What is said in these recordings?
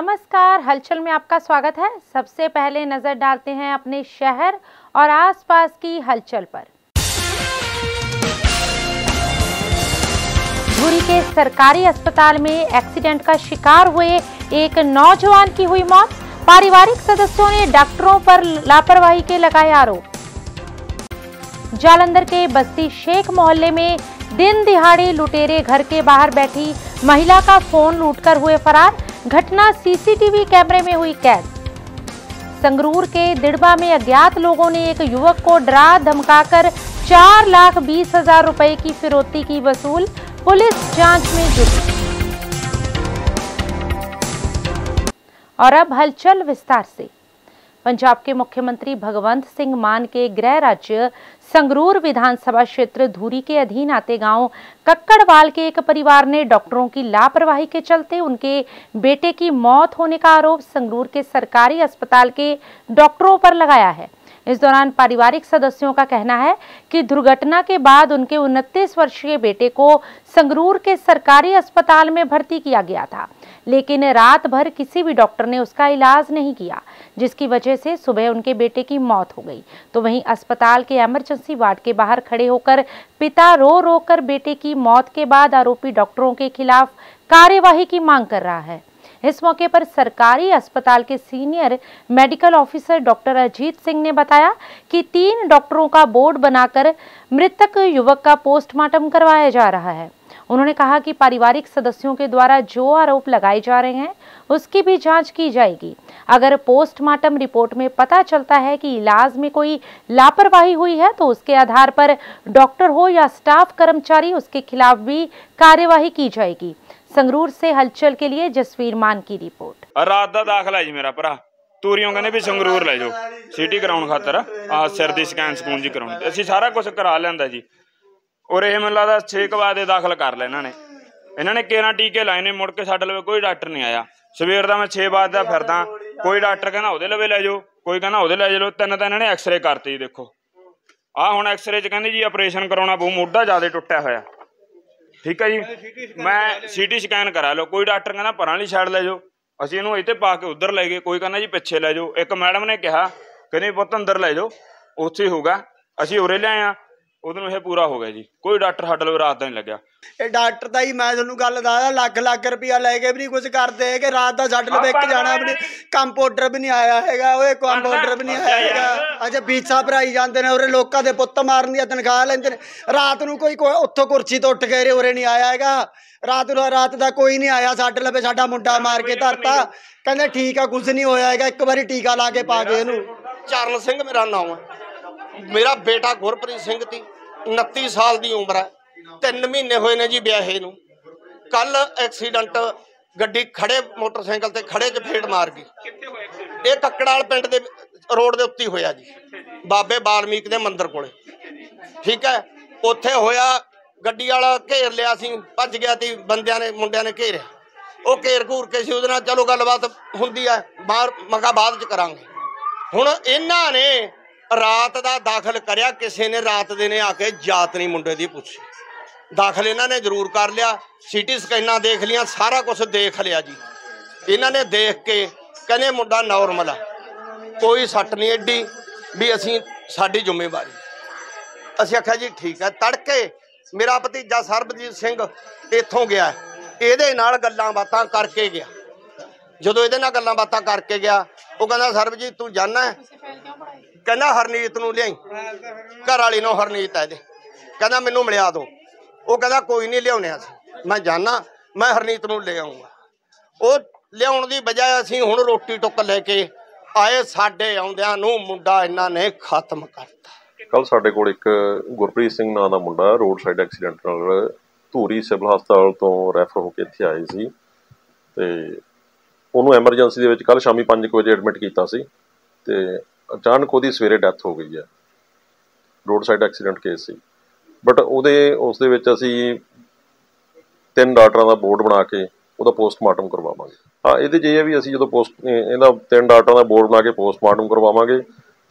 नमस्कार, हलचल में आपका स्वागत है। सबसे पहले नज़र डालते हैं अपने शहर और आसपास की हलचल पर। धुरी के सरकारी अस्पताल में एक्सीडेंट का शिकार हुए एक नौजवान की हुई मौत। पारिवारिक सदस्यों ने डॉक्टरों पर लापरवाही के लगाए आरोप। जालंधर के बस्ती शेख मोहल्ले में दिन दिहाड़े लुटेरे घर के बाहर बैठी महिला का फ़ोन लूटकर हुए फरार। घटना सीसीटीवी कैमरे में हुई कैद। संगरूर के दिड़बा में अज्ञात लोगों ने एक युवक को डरा, धमकाकर चार लाख बीस हज़ार रुपए की फिरौती की वसूल। पुलिस जाँच में जुटी। और अब हलचल विस्तार से। पंजाब के मुख्यमंत्री भगवंत सिंह मान के गृह राज्य संगरूर विधानसभा क्षेत्र धूरी के अधीन आते गाँव कक्कड़वाल के एक परिवार ने डॉक्टरों की लापरवाही के चलते उनके बेटे की मौत होने का आरोप संगरूर के सरकारी अस्पताल के डॉक्टरों पर लगाया है। इस दौरान पारिवारिक सदस्यों का कहना है कि दुर्घटना के बाद उनके उनतीस वर्षीय बेटे को संगरूर के सरकारी अस्पताल में भर्ती किया गया था। लेकिन रात भर किसी भी डॉक्टर ने उसका इलाज नहीं किया, जिसकी वजह से सुबह उनके बेटे की मौत हो गई। तो वहीं अस्पताल के एमरजेंसी वार्ड के बाहर खड़े होकर पिता रो रो कर बेटे की मौत के बाद आरोपी डॉक्टरों के खिलाफ कार्यवाही की मांग कर रहा है। इस मौके पर सरकारी अस्पताल के senior medical officer doctor Ajit Singh ने बताया कि तीन डॉक्टरों का बोर्ड बनाकर मृतक युवक का पोस्टमार्टम करवाया जा रहा है। उन्होंने कहा कि पारिवारिक सदस्यों के द्वारा जो आरोप लगाए जा रहे हैं उसकी भी जांच की जाएगी अगर पोस्टमार्टम रिपोर्ट में पता चलता है कि इलाज में कोई लापरवाही हुई है तो उसके आधार पर डॉक्टर हो या स्टाफ कर्मचारी उसके खिलाफ भी कार्यवाही की जाएगी ਸੰਗਰੂਰ ਸੇ ਹਲਚਲ ਕੇ ਲਈ ਜਸਵੀਰ ਮਾਨ ਕੀ ਰਿਪੋਰਟ ਰਾਤ ਦਾ ਦਾਖਲਾ ਹੈ ਜੀ ਮੇਰਾ ਭਰਾ ਤੂਰੀਓਂ ਕਹਿੰਦੇ ਵੀ ਸੰਗਰੂਰ ਲੈ ਜਾਓ ਸਿਟੀ ਕਰਾਉਣ ਖਾਤਰ ਆ ਸਿਰ ਦੀ ਸਕੈਨ ਸਕੂਨ ਜੀ ਕਰਾਉਣੀ ਅਸੀਂ ਸਾਰਾ ਕੁਝ ਕਰਾ ਲੈਂਦਾ ਜੀ ਔਰ ਇਹ ਮੈਨੂੰ ਲੱਗਦਾ 6 ਵਜੇ ਦਾਖਲ ਕਰ ਲੈ ਇਹਨਾਂ ਨੇ। ਇਹਨਾਂ ਨੇ ਕੇਰਾਂ ਟੀਕੇ ਲਾਏ ਨੇ, ਮੁੜ ਕੇ ਸਾਡੇ ਲਵੇ ਕੋਈ ਡਾਕਟਰ ਨਹੀਂ ਆਇਆ। ਸਵੇਰ ਦਾ ਮੈਂ 6 ਵਜੇ ਦਾ ਫਿਰਦਾ, ਕੋਈ ਡਾਕਟਰ ਕਹਿੰਦਾ ਉਹਦੇ ਲਵੇ ਲੈ ਜਾਓ, ਕੋਈ ਕਹਿੰਦਾ ਉਹਦੇ ਲੈ ਜਾਓ, ਤਿੰਨ ਤਾਂ ਇਹਨਾਂ ਨੇ ਐਕਸ-ਰੇ ਕਰਤੇ ਜੀ, ਦੇਖੋ। ਆ ਹੁਣ ਐਕਸ-ਰੇ ਚ ਕਹਿੰਦੇ ਜੀ ਆਪਰੇਸ਼ਨ ਕਰਾਉਣਾ ਬਹੁ ਮੋਢਾ ਜ਼ਿਆਦਾ ਟੁੱਟਿਆ ਹੋਇਆ। ਠੀਕ ਹੈ ਜੀ? ਮੈਂ ਸੀਟੀ ਸਕੈਨ ਕਰਾ ਲਓ, ਕੋਈ ਡਾਕਟਰ ਕਹਿੰਦਾ ਪਰਾਂ ਵਾਲੀ ਸਾਈਡ ਲੈ ਜਾਓ। ਅਸੀਂ ਇਹਨੂੰ ਇੱਥੇ ਪਾ ਕੇ ਉੱਧਰ ਲੈ ਗਏ, ਕੋਈ ਕਹਿੰਦਾ ਜੀ ਪਿੱਛੇ ਲੈ ਜਾਓ। ਇੱਕ ਮੈਡਮ ਨੇ ਕਿਹਾ, ਕਹਿੰਦੇ ਪੁੱਤ ਅੰਦਰ ਲੈ ਜਾਓ, ਉੱਥੇ ਹੋਗਾ ਅਸੀਂ ਉਰੇ ਲਿਆਏ ਆ ਉਹਦੋਂ ਇਹ ਪੂਰਾ ਹੋ ਗਿਆ ਜੀ। ਕੋਈ ਡਾਕਟਰ ਸਾਡੇ ਲਈ ਰਾਤ ਦਾ ਨਹੀਂ ਲੱਗਿਆ। ਇਹ ਡਾਕਟਰ ਦਾ ਹੀ ਮੈਂ ਤੁਹਾਨੂੰ ਗੱਲ ਦੱਸਦਾ ਲੱਖ ਲੱਖ ਰੁਪਇਆ ਲੈ ਕੇ ਵੀ ਨਹੀਂ ਕੁਝ ਕਰਦੇ ਹੈਗੇ। ਰਾਤ ਦਾ ਛੱਡ ਲਵੇ ਇੱਕ ਜਾਣਾ ਵੀ ਨਹੀਂ ਕੰਪਾਊਂਡਰ ਵੀ ਨਹੀਂ ਆਇਆ ਹੈਗਾ ਓਏ ਕੰਪਾਊਂਡਰ ਵੀ ਨਹੀਂ ਆਇਆ ਹੈਗਾ। ਅਜੇ ਫੀਸਾਂ ਭਰਾਈ ਜਾਂਦੇ ਨੇ ਉਰੇ ਲੋਕਾਂ ਦੇ ਪੁੱਤ ਮਾਰਨ ਦੀ ਤਨਖਾਹ ਲੈਂਦੇ ਨੇ। ਰਾਤ ਨੂੰ ਕੋਈ ਕੋਈ ਉੱਥੋਂ ਕੁਰਸੀ ਤੋਂ ਉੱਠ ਕੇ ਉਰੇ ਨਹੀਂ ਆਇਆ ਹੈਗਾ। ਰਾਤ ਨੂੰ ਰਾਤ ਦਾ ਕੋਈ ਨਹੀਂ ਆਇਆ ਸਾਡੇ ਲਵੇ ਸਾਡਾ ਮੁੰਡਾ ਮਾਰ ਕੇ ਧਰਤਾ। ਕਹਿੰਦੇ ਠੀਕ ਆ ਕੁਝ ਨਹੀਂ ਹੋਇਆ ਹੈਗਾ ਇੱਕ ਵਾਰੀ ਟੀਕਾ ਲਾ ਕੇ ਪਾ ਗਏ ਇਹਨੂੰ। ਚਰਨ ਸਿੰਘ ਮੇਰਾ ਨਾਮ ਹੈ ਮੇਰਾ ਬੇਟਾ ਗੁਰਪ੍ਰੀਤ ਸਿੰਘ ਦੀ 29 ਸਾਲ ਦੀ ਉਮਰ ਹੈ। 3 ਮਹੀਨੇ ਹੋਏ ਨੇ ਜੀ ਵਿਆਹੇ ਨੂੰ। ਕੱਲ ਐਕਸੀਡੈਂਟ ਗੱਡੀ ਖੜੇ ਮੋਟਰਸਾਈਕਲ ਤੇ ਖੜੇ ਚ ਫੇੜ ਮਾਰ ਗਈ। ਇਹ ਕੱਕੜਾਲ ਪਿੰਡ ਦੇ ਰੋਡ ਦੇ ਉੱਤੇ ਹੋਇਆ ਜੀ। ਬਾਬੇ ਬਾਲਮੀਕ ਦੇ ਮੰਦਿਰ ਕੋਲੇ। ਠੀਕ ਹੈ? ਉੱਥੇ ਹੋਇਆ ਗੱਡੀ ਵਾਲਾ ਘੇਰ ਲਿਆ ਸੀ ਭੱਜ ਗਿਆ ਤੇ ਬੰਦਿਆਂ ਨੇ ਮੁੰਡਿਆਂ ਨੇ ਘੇਰਿਆ। ਉਹ ਘੇਰ ਘੂਰ ਕੇ ਸੀ ਉਹਦੇ ਨਾਲ ਚਲੋ ਗੱਲਬਾਤ ਹੁੰਦੀ ਹੈ ਬਾਹਰ ਮਗਾ ਬਾਅਦ ਚ ਕਰਾਂਗੇ। ਹੁਣ ਇਹਨਾਂ ਨੇ ਰਾਤ ਦਾ ਦਾਖਲ ਕਰਿਆ, ਕਿਸੇ ਨੇ ਰਾਤ ਦੇ ਨੇ ਆ ਕੇ ਜਾਤ ਨਹੀਂ ਮੁੰਡੇ ਦੀ ਪੁੱਛੀ। ਦਾਖਲ ਇਹਨਾਂ ਨੇ ਜ਼ਰੂਰ ਕਰ ਲਿਆ, ਸੀਟੀ ਸਕੈਨਾਂ ਦੇਖ ਲੀਆਂ ਸਾਰਾ ਕੁਝ ਦੇਖ ਲਿਆ ਜੀ। ਇਹਨਾਂ ਨੇ ਦੇਖ ਕੇ ਕਹਿੰਦੇ ਮੁੰਡਾ ਨਾਰਮਲ ਆ, ਕੋਈ ਸੱਟ ਨਹੀਂ ਐਡੀ ਵੀ ਅਸੀਂ ਸਾਡੀ ਜ਼ਿੰਮੇਵਾਰੀ। ਅਸੀਂ ਆਖਿਆ ਜੀ, ਠੀਕ ਹੈ ਤੜਕੇ ਮੇਰਾ ਭਤੀਜਾ ਸਰਬਜੀਤ ਸਿੰਘ ਇੱਥੋਂ ਗਿਆ, ਇਹਦੇ ਨਾਲ ਗੱਲਾਂ ਬਾਤਾਂ ਕਰਕੇ ਗਿਆ। ਜਦੋਂ ਇਹਦੇ ਨਾਲ ਗੱਲਾਂ ਬਾਤਾਂ ਕਰਕੇ ਗਿਆ, ਉਹ ਕਹਿੰਦਾ, ਸਰਬਜੀਤ ਤੂੰ ਜਾਣਾ ਕਹਿੰਦਾ ਹਰਨੀਤ ਨੂੰ ਲਿਆਈ। ਘਰ ਵਾਲੀ ਨੂੰ ਹਰਨੀਤ ਹੈ ਇਹਦੇ। ਕਹਿੰਦਾ ਮੈਨੂੰ ਮਿਲਿਆ ਦੋ। ਉਹ ਕਹਿੰਦਾ ਕੋਈ ਨਹੀਂ ਲਿਆਉਣੇ ਅਸੀਂ। ਮੈਂ ਜਾਣਾ ਮੈਂ ਹਰਨੀਤ ਨੂੰ ਲੈ ਆਉਂਗਾ। ਉਹ ਲਿਆਉਣ ਦੀ ਬਜਾਏ ਅਸੀਂ ਹੁਣ ਰੋਟੀ ਟੁੱਕ ਲੈ ਕੇ ਆਏ, ਸਾਡੇ ਆਉਂਦਿਆਂ ਨੂੰ ਮੁੰਡਾ ਇਹਨਾਂ ਨੇ ਖਤਮ ਕਰਤਾ। ਕੱਲ ਸਾਡੇ ਕੋਲ ਇੱਕ ਗੁਰਪ੍ਰੀਤ ਸਿੰਘ ਨਾਂ ਦਾ ਮੁੰਡਾ ਰੋਡ ਸਾਈਡ ਐਕਸੀਡੈਂਟ ਨਾਲ ਧੂਰੀ ਸਿਵਲ ਹਸਪਤਾਲ ਤੋਂ ਰੈਫਰ ਹੋ ਕੇ ਇੱਥੇ ਆਏ ਸੀ। ਤੇ ਉਹਨੂੰ ਐਮਰਜੈਂਸੀ ਦੇ ਵਿੱਚ ਕੱਲ ਸ਼ਾਮੀ 5 ਵਜੇ ਐਡਮਿਟ ਕੀਤਾ ਸੀ। ਤੇ ਅਚਾਨਕ ਉਹਦੀ ਸਵੇਰੇ ਡੈਥ ਹੋ ਗਈ ਹੈ। ਰੋਡ ਸਾਈਡ ਐਕਸੀਡੈਂਟ ਕੇਸ ਸੀ। ਬਟ ਉਹਦੇ ਉਸ ਦੇ ਵਿੱਚ ਅਸੀਂ ਤਿੰਨ ਡਾਕਟਰਾਂ ਦਾ ਬੋਰਡ ਬਣਾ ਕੇ ਉਹਦਾ ਪੋਸਟਮਾਰਟਮ ਕਰਵਾਵਾਂਗੇ। ਹਾਂ, ਇਹਦੇ 'ਚ ਇਹ ਹੈ ਵੀ ਅਸੀਂ ਜਦੋਂ ਪੋਸਟ ਇਹਦਾ ਤਿੰਨ ਡਾਕਟਰਾਂ ਦਾ ਬੋਰਡ ਬਣਾ ਕੇ ਪੋਸਟਮਾਰਟਮ ਕਰਵਾਵਾਂਗੇ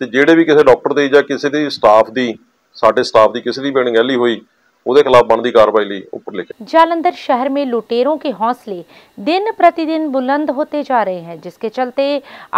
ਤੇ ਜਿਹੜੇ ਵੀ ਕਿਸੇ ਡਾਕਟਰ ਦੇ ਜਾਂ ਕਿਸੇ ਦੀ ਸਟਾਫ ਦੀ, ਸਾਡੇ ਸਟਾਫ ਦੀ ਕਿਸੇ ਦੀ ਵੀ ਹੋਈ ਉਹਦੇ ਖਿਲਾਫ ਬਣਦੀ ਕਾਰਵਾਈ ਲਈ ਉੱਪਰ ਲਿਖਿਆ जालंधर शहर में लुटेरों के हौसले दिन प्रतिदिन बुलंद होते जा रहे हैं जिसके चलते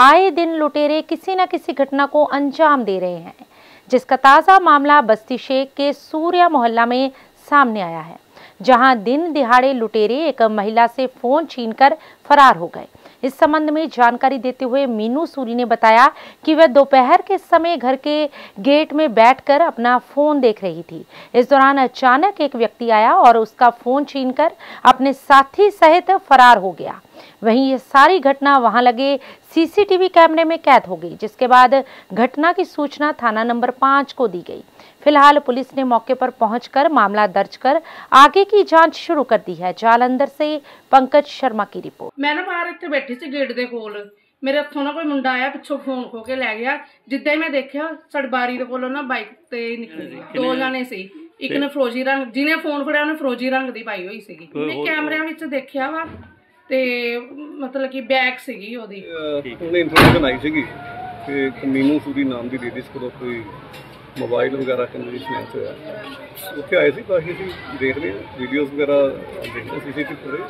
आए दिन लुटेरे किसी न किसी घटना को अंजाम दे रहे हैं जिसका ताज़ा मामला बस्ती शेख के सूर्या मोहल्ला में सामने आया है जहां दिन दिहाड़े लुटेरे एक महिला से फोन छीनकर फरार हो गए इस संबंध में जानकारी देते हुए मीनू सूरी ने बताया कि वह दोपहर के समय घर के गेट में बैठकर अपना फ़ोन देख रही थी। इस दौरान अचानक एक व्यक्ति आया और उसका फ़ोन छीनकर अपने साथी सहित फरार हो गया। वहीं ये सारी घटना वहाँ लगे सीसीटीवी कैमरे में कैद हो गई, जिसके बाद घटना की सूचना थाना नंबर पाँच को दी गई। फिलहाल पुलिस ने मौके पर पहुंचकर मामला दर्ज कर आगे की जांच शुरू कर दी है जालंधर से पंकज शर्मा की रिपोर्ट ਮੈਂ ਨਾ ਬਾਹਰ ਇੱਥੇ ਬੈਠੀ ਸੀ ਗੇਟ ਦੇ ਕੋਲ ਮੇਰੇ ਹੱਥੋਂ ਨਾ ਕੋਈ ਮੁੰਡਾ ਆਇਆ ਪਿੱਛੋਂ ਫੋਨ ਖੋ ਕੇ ਲੈ ਗਿਆ ਜਿੱਦਾਂ ਹੀ ਮੈਂ ਦੇਖਿਆ ਸਾਡੀ ਬਾਰੀ ਦੇ ਕੋਲੋਂ ਨਾ ਬਾਈਕ ਤੇ ਨਿਕਲੇ ਦੋ ਜਾਣੇ ਸੀ ਇੱਕ ਨੇ ਫਰੋਜੀ ਰੰਗ ਜਿਹਨੇ ਫੋਨ ਫੜਿਆ ਉਹਨੇ ਫਰੋਜੀ ਰੰਗ ਦੀ ਪਾਈ ਹੋਈ ਸੀਗੀ ਮੈਂ ਕੈਮਰਿਆਂ ਵਿੱਚ ਦੇਖਿਆ ਵਾ ਤੇ ਮਤਲਬ ਕਿ ਬੈਗ ਸੀਗੀ ਉਹਦੀ ਉਹਨੇ ਇਨਫੋਰਮੇਸ਼ਨ ਆਈ ਸੀਗੀ ਕਿ ਇੱਕ ਮੀਨੂ ਸੂਰੀ ਨਾਮ ਦੀ ਲੇਡੀਜ਼ ਕੋਲੋਂ ਕੋਈ ਮੋਬਾਈਲ ਵਗੈਰਾ ਕੰਨੀ ਸਨੈਚ ਹੋਇਆ ਉੱਥੇ ਆਏ ਸੀ ਕਾਫੀ ਅਸੀਂ ਦੇਖ ਰਹੇ ਵੀਡੀਓਜ਼ ਵਗੈਰਾ ਦੇਖ ਰਹੇ ਸੀਸੀਟੀਵੀ ਫੁਟੇਜ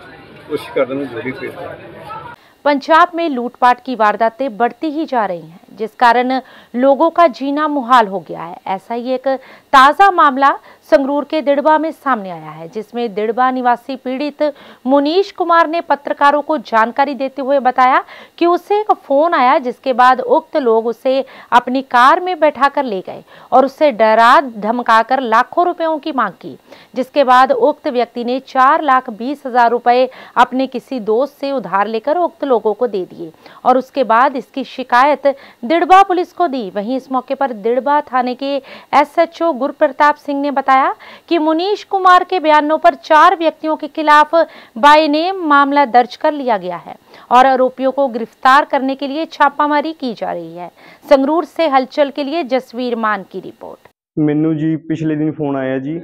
ਕੋਸ਼ਿਸ਼ ਕਰਦੇ ਹਾਂ ਜਲਦੀ ਪੇਸ਼ ਕਰਾਂਗੇ पंजाब में लूटपाट की वारदातें बढ़ती ही जा रही हैं जिस कारण लोगों का जीना मुहाल हो गया है। ऐसा ही एक ताज़ा मामला संगरूर के दिड़बा में सामने आया है, जिसमें दिड़बा निवासी पीड़ित मुनीश कुमार ने पत्रकारों को जानकारी देते हुए बताया कि उसे एक फ़ोन आया, जिसके बाद उक्त लोग उसे अपनी कार में बैठाकर ले गए और उससे डरा धमकाकर लाखों रुपयों की मांग की, जिसके बाद उक्त व्यक्ति ने चार लाख बीस हज़ार रुपए अपने किसी दोस्त से उधार लेकर उक्त लोगों को दे दिए और उसके बाद इसकी शिकायत दिड़बा पुलिस को दी वहीं इस मौके पर दिड़बा थाने के एसएचओ गुरप्रताप सिंह ने बताया कि मुनीश कुमार के बयानों पर चार व्यक्तियों के खिलाफ बाय नेम मामला दर्ज कर लिया गया है और आरोपियों को गिरफ्तार करने के लिए छापामारी की जा रही है संगरूर से हलचल के लिए जसवीर मान की रिपोर्ट ਮੈਨੂੰ ਜੀ ਪਿਛਲੇ ਦਿਨ ਫੋਨ ਆਇਆ ਜੀ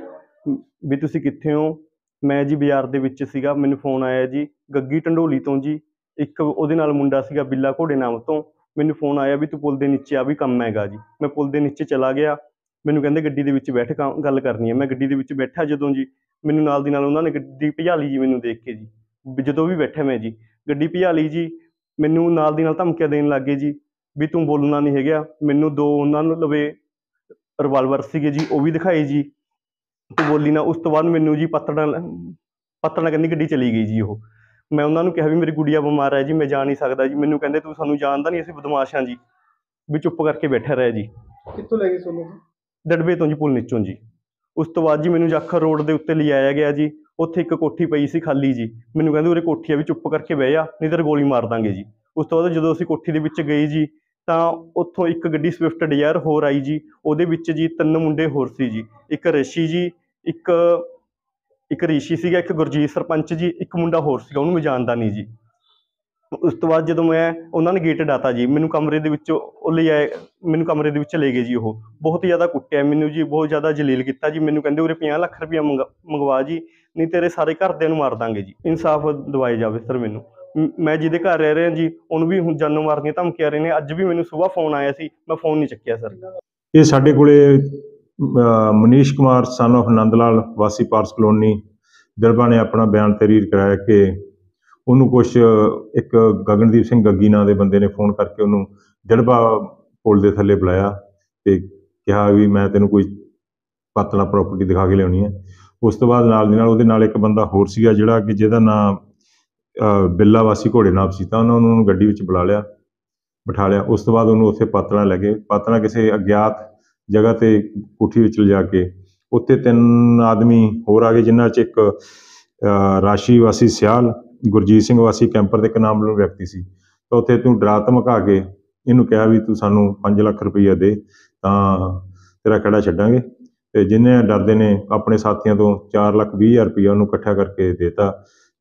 ਵੀ ਤੁਸੀਂ ਕਿੱਥੇ ਹੋ ਮੈਂ ਜੀ ਬਾਜ਼ਾਰ ਦੇ ਵਿੱਚ ਸੀਗਾ ਮੈਨੂੰ ਫੋਨ ਆਇਆ ਜੀ ਗੱਗੀ ਢੰਡੋਲੀ ਤੋਂ ਜੀ ਇੱਕ ਉਹਦੇ ਨਾਲ ਮੁੰਡਾ ਸੀਗਾ ਬਿੱਲਾ ਘੋੜੇ ਨਾਮ ਤੋਂ ਮੈਨੂੰ ਫੋਨ ਆਇਆ ਵੀ ਤੂੰ ਪੁਲ ਦੇ ਨੀਚੇ ਆ, ਵੀ ਕੰਮ ਹੈਗਾ ਜੀ। ਮੈਂ ਪੁਲ ਦੇ ਨੀਚੇ ਚਲਾ ਗਿਆ। ਮੈਨੂੰ ਕਹਿੰਦੇ ਗੱਡੀ ਦੇ ਵਿੱਚ ਬੈਠ ਕ- ਗੱਲ ਕਰਨੀ ਹੈ। ਮੈਂ ਗੱਡੀ ਦੇ ਵਿੱਚ ਬੈਠਾ ਜਦੋਂ ਜੀ, ਮੈਨੂੰ ਨਾਲ ਦੀ ਨਾਲ ਉਹਨਾਂ ਨੇ ਗੱਡੀ ਭਜਾ ਲਈ ਜੀ ਮੈਨੂੰ ਦੇਖ ਕੇ ਜੀ। ਜਦੋਂ ਵੀ ਬੈਠਾ ਮੈਂ ਜੀ। ਗੱਡੀ ਭਜਾ ਲਈ ਜੀ, ਮੈਨੂੰ ਨਾਲ ਦੀ ਨਾਲ ਧਮਕੀਆਂ ਦੇਣ ਲੱਗੇ ਜੀ, ਵੀ ਤੂੰ ਬੋਲਣਾ ਨਹੀਂ ਹੈਗਾ। ਮੈਨੂੰ ਦੋ ਉਹਨਾਂ ਨੂੰ ਲਵੇ ਰਿਵਾਲਵਰ ਸੀਗੇ ਜੀ, ਉਹ ਵੀ ਦਿਖਾਏ ਜੀ। ਤੂੰ ਬੋਲੀ ਨਾ। ਉਸ ਤੋਂ ਬਾਅਦ ਮੈਨੂੰ ਜੀ ਪੱਤੜਾ ਪੱਤੜਾ ਕਹਿੰਦੀ ਗੱਡੀ ਚਲੀ ਗਈ ਜੀ ਉਹ। ਮੈਂ ਉਹਨਾਂ ਨੂੰ ਕਿਹਾ ਵੀ ਮੇਰੀ ਗੁੜੀਆ ਬਿਮਾਰ ਹੈ ਜੀ ਮੈਂ ਜਾ ਨਹੀਂ ਸਕਦਾ ਜੀ। ਮੈਨੂੰ ਕਹਿੰਦੇ ਤੂੰ ਸਾਨੂੰ ਜਾਣਦਾ ਨਹੀਂ ਅਸੀਂ ਬਦਮਾਸ਼ ਹਾਂ ਜੀ। ਵੀ ਚੁੱਪ ਕਰਕੇ ਬੈਠਾ ਰਹਿ ਜੀ। ਕਿੱਥੋਂ ਲੈ ਗਏ ਤੁਹਾਨੂੰ ਡੜਬੇ ਤੋਂ ਜੀ ਪੁਲ ਨੀਚੋਂ ਜੀ। ਉਸ ਤੋਂ ਬਾਅਦ ਜੀ ਮੈਨੂੰ ਜਾਖਰ ਰੋਡ ਦੇ ਉੱਤੇ ਲਿਆਇਆ ਗਿਆ ਜੀ। ਉੱਥੇ ਇੱਕ ਕੋਠੀ ਪਈ ਸੀ ਖਾਲੀ ਜੀ। ਮੈਨੂੰ ਕਹਿੰਦੇ ਉਰੇ ਕੋਠੀ ਆ ਵੀ ਚੁੱਪ ਕਰਕੇ ਬਹਿ ਜਾ ਨਹੀਂ ਤਾਂ ਗੋਲੀ ਮਾਰ ਦਾਂਗੇ ਜੀ। ਉਸ ਤੋਂ ਬਾਅਦ ਜਦੋਂ ਅਸੀਂ ਕੋਠੀ ਦੇ ਵਿੱਚ ਗਏ ਜੀ ਤਾਂ ਉੱਥੋਂ ਇੱਕ ਗੱਡੀ ਸਵਿਫਟ ਡਿਜ਼ਾਇਰ ਹੋਰ ਆਈ ਜੀ। ਉਹਦੇ ਵਿੱਚ ਜੀ ਤਿੰਨ ਮੁੰਡੇ ਹੋਰ ਸੀ ਜੀ। ਇੱਕ ਰਸ਼ੀ ਜੀ ਇੱਕ ਇੱਕ ਰਿਸ਼ੀ ਸੀਗਾ, ਇੱਕ ਗੁਰਜੀਤ ਸਰਪੰਚ ਜੀ, ਇੱਕ ਮੁੰਡਾ ਹੋਰ ਸੀਗਾ, ਉਹਨੂੰ ਮੈਂ ਜਾਣਦਾ ਨਹੀਂ ਜੀ। ਉਸ ਤੋਂ ਬਾਅਦ ਜਦੋਂ ਮੈਂ ਉਹਨਾਂ ਨੇ ਗੇਟ ਡਾਤਾ ਜੀ, ਮੈਨੂੰ ਕਮਰੇ ਦੇ ਵਿੱਚ ਉਹ ਲੈ ਆਏ, ਮੈਨੂੰ ਕਮਰੇ ਦੇ ਵਿੱਚ ਲੈ ਗਏ ਜੀ ਉਹ। ਬਹੁਤ ਜ਼ਿਆਦਾ ਕੁੱਟਿਆ ਮੈਨੂੰ ਜੀ, ਬਹੁਤ ਜ਼ਿਆਦਾ ਜਲੀਲ ਕੀਤਾ ਜੀ, ਮੈਨੂੰ ਕਹਿੰਦੇ ਉਰੇ 50 ਲੱਖ ਰੁਪਇਆ ਮੰਗਵਾ ਜੀ, ਨਹੀਂ ਤੇਰੇ ਸਾਰੇ ਘਰਦਿਆਂ ਨੂੰ ਮਾਰ ਦਾਂਗੇ ਜੀ। ਇਨਸਾਫ ਦਿਵਾਏ ਜਾਵੇ ਸਰ ਮੈਨੂੰ। ਮੈਂ ਜਿਹਦੇ ਘਰ ਰਹਿ ਰਿਹਾ ਜੀ, ਉਹਨੂੰ ਵੀ ਹੁਣ ਜਾਨੋਂ ਮਾਰਨ ਦੀਆਂ ਧਮਕੀਆਂ ਰਹੇ ਨੇ। ਅੱਜ ਵੀ ਮੈਨੂੰ ਸਵੇਰ ਫੋਨ ਆਇਆ ਸੀ, ਮੈਂ ਫੋਨ ਨਹੀਂ ਚੱਕਿਆ ਸਰ। ਇਹ ਸਾਡੇ ਕੋਲੇ ਮਨੀਸ਼ ਕੁਮਾਰ ਸਨ of ਨੰਦ ਲਾਲ, ਵਾਸੀ ਪਾਰਸ ਕਲੋਨੀ ਦਿਲਬਾ ਨੇ ਆਪਣਾ ਬਿਆਨ ਤਰੀਰ ਕਰਾਇਆ ਕਿ ਉਹਨੂੰ ਕੁਝ ਇੱਕ ਗਗਨਦੀਪ ਸਿੰਘ ਗੱਗੀ ਨਾਂ ਦੇ ਬੰਦੇ ਨੇ ਫੋਨ ਕਰਕੇ ਉਹਨੂੰ ਦਿਲਬਾ ਪੁਲ ਦੇ ਥੱਲੇ ਬੁਲਾਇਆ ਤੇ ਕਿਹਾ ਵੀ ਮੈਂ ਤੈਨੂੰ ਕੋਈ ਪਾਤਲਾ ਪ੍ਰਾਪਰਟੀ ਦਿਖਾ ਕੇ ਲਿਆਉਣੀ ਹੈ। ਉਸ ਤੋਂ ਬਾਅਦ ਨਾਲ ਦੀ ਨਾਲ ਉਹਦੇ ਨਾਲ ਇੱਕ ਬੰਦਾ ਹੋਰ ਸੀਗਾ ਜਿਹੜਾ ਕਿ ਜਿਹਦਾ ਨਾਮ ਬਿੱਲਾ ਵਾਸੀ ਘੋੜੇ ਨਾਮ ਸੀ ਤਾਂ ਉਹਨਾਂ ਨੂੰ ਉਹਨੂੰ ਗੱਡੀ ਵਿੱਚ ਬੁਲਾ ਲਿਆ, ਬਿਠਾ ਲਿਆ। ਉਸ ਤੋਂ ਬਾਅਦ ਉਹਨੂੰ ਉੱਥੇ ਪਾਤਲਾ ਲੈ ਗਏ। ਪਾਤਲਾ ਕਿਸੇ ਅਗਿਆਤ ਜਗ੍ਹਾ ਤੇ ਕੋਠੀ ਵਿੱਚ ਲਿਜਾ ਕੇ, ਉੱਥੇ ਤਿੰਨ ਆਦਮੀ ਹੋਰ ਆ ਗਏ, ਜਿਨ੍ਹਾਂ 'ਚ ਇੱਕ ਰਾਸ਼ੀ ਵਾਸੀ ਸਿਆਲ, ਗੁਰਜੀਤ ਸਿੰਘ ਵਾਸੀ ਕੈਂਪਰ ਦੇ ਇੱਕ ਨਾਮਲੂਮ ਵਿਅਕਤੀ ਸੀ। ਤਾਂ ਉੱਥੇ ਤੂੰ ਡਰਾ ਧਮਕਾ ਕੇ ਇਹਨੂੰ ਕਿਹਾ ਵੀ ਤੂੰ ਸਾਨੂੰ 5 ਲੱਖ ਰੁਪਈਆ ਦੇ, ਤਾਂ ਤੇਰਾ ਖੜਾ ਛੱਡਾਂਗੇ। ਤੇ ਜਿੰਨੇ ਡਰਦੇ ਨੇ, ਆਪਣੇ ਸਾਥੀਆਂ ਤੋਂ 4 ਲੱਖ 20 ਹਜ਼ਾਰ ਰੁਪਈਆ ਉਹਨੂੰ ਇਕੱਠਾ ਕਰਕੇ ਦੇਤਾ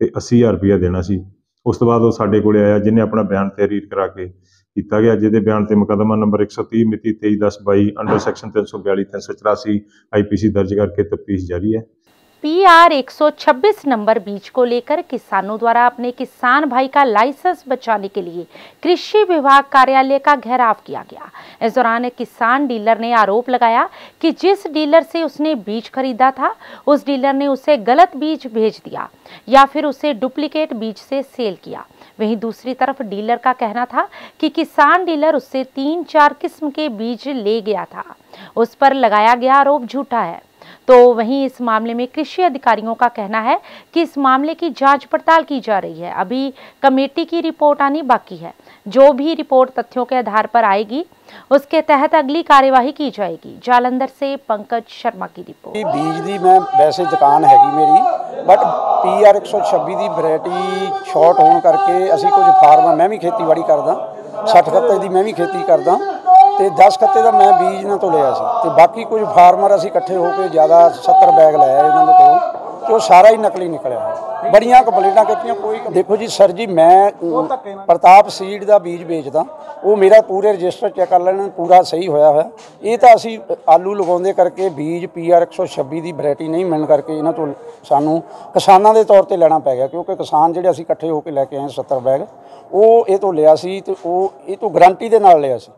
ਤੇ 80 ਹਜ਼ਾਰ ਰੁਪਈਆ ਦੇਣਾ ਸੀ। ਉਸ ਤੋਂ ਬਾਅਦ ਉਹ ਸਾਡੇ ਕੋਲੇ ਆਇਆ, ਜਿਹਨੇ ਆਪਣਾ ਬਿਆਨ ਤਹਿਰੀਰ ਕਰਾ ਕੇ ਕੀਤਾ ਗਿਆ, ਜਿਹਦੇ ਬਿਆਨ ਤੇ ਮੁਕੱਦਮਾ ਨੰਬਰ 130 ਮਿਤੀ 23/10/22 ਅੰਡਰ ਸੈਕਸ਼ਨ 342 384 ਆਈਪੀਸੀ ਦਰਜ ਕਰਕੇ ਤਫਤੀਸ਼ ਜਾਰੀ ਹੈ। पी आर 126 नंबर बीज को लेकर किसानों द्वारा अपने किसान भाई का लाइसेंस बचाने के लिए कृषि विभाग कार्यालय का घेराव किया गया। इस दौरान किसान डीलर ने आरोप लगाया कि जिस डीलर से उसने बीज खरीदा था, उस डीलर ने उसे गलत बीज भेज दिया या फिर उसे डुप्लीकेट बीज से सेल किया। वहीं दूसरी तरफ़ डीलर का कहना था कि किसान डीलर उससे तीन चार किस्म के बीज ले गया था। उस पर लगाया गया आरोप झूठा है। तो वहीं इस मामले में कृषि अधिकारियों का कहना है कि इस मामले की जांच पड़ताल की जा रही है अभी कमेटी की रिपोर्ट आनी बाकी है जो भी रिपोर्ट तथ्यों के आधार पर आएगी उसके तहत अगली कार्यवाही की जाएगी जालंधर से पंकज शर्मा की रिपोर्ट ਬੀਜ ਦੀ ਮੈਂ ਵੈਸੇ ਦੁਕਾਨ ਹੈਗੀ ਮੇਰੀ ਬਟ ਪੀਆਰ 126 ਦੀ ਵੈਰਾਈਟੀ ਸ਼ਾਰਟ ਹੋਣ ਕਰਕੇ ਅਸੀਂ ਕੁਝ ਫਾਰਮ ਮੈਂ ਵੀ ਖੇਤੀਬਾੜੀ ਕਰਦਾ 60 ਖੱਤੇ ਦੀ ਮੈਂ ਵੀ ਖੇਤੀ ਕਰਦਾ ਤੇ 10 ਖੱਤੇ ਦਾ ਮੈਂ ਬੀਜ ਇਹਨਾਂ ਤੋਂ ਲਿਆ ਸੀ। ਤੇ ਬਾਕੀ ਕੁਝ ਫਾਰਮਰ ਅਸੀਂ ਇਕੱਠੇ ਹੋ ਕੇ ਜ਼ਿਆਦਾ 70 ਬੈਗ ਲਏ ਇਹਨਾਂ ਦੇ ਕੋਲੋਂ ਤੇ ਉਹ ਸਾਰਾ ਹੀ ਨਕਲੀ ਨਿਕਲਿਆ। ਬੜੀਆਂ ਕੰਪਲੇਂਟਾਂ ਕੀਤੀਆਂ ਕੋਈ ਦੇਖੋ ਜੀ ਸਰ ਜੀ ਮੈਂ ਪ੍ਰਤਾਪ ਸੀਡ ਦਾ ਬੀਜ ਵੇਚਦਾ। ਉਹ ਮੇਰਾ ਪੂਰੇ ਰਜਿਸਟਰ ਚੈੱਕ ਕਰ ਲੈਣ ਪੂਰਾ ਸਹੀ ਹੋਇਆ ਹੋਇਆ। ਇਹ ਤਾਂ ਅਸੀਂ ਆਲੂ ਲਗਾਉਂਦੇ ਕਰਕੇ ਬੀਜ ਪੀਆਰ 126 ਦੀ ਵੈਰਾਈਟੀ ਨਹੀਂ ਮਿਲਣ ਕਰਕੇ ਇਹਨਾਂ ਤੋਂ ਸਾਨੂੰ ਕਿਸਾਨਾਂ ਦੇ ਤੌਰ ਤੇ ਲੈਣਾ ਪੈ ਗਿਆ ਕਿਉਂਕਿ ਕਿਸਾਨ ਜਿਹੜੇ ਅਸੀਂ ਇਕੱਠੇ ਹੋ ਕੇ ਲੈ ਕੇ ਆਏ 70 ਬੈਗ ਉਹ ਇਹ ਤੋਂ ਲਿਆ ਸੀ ਤੇ ਉਹ ਇਹ ਤੋਂ ਗਾਰੰਟੀ ਦੇ ਨਾਲ ਲਿਆ ਸੀ।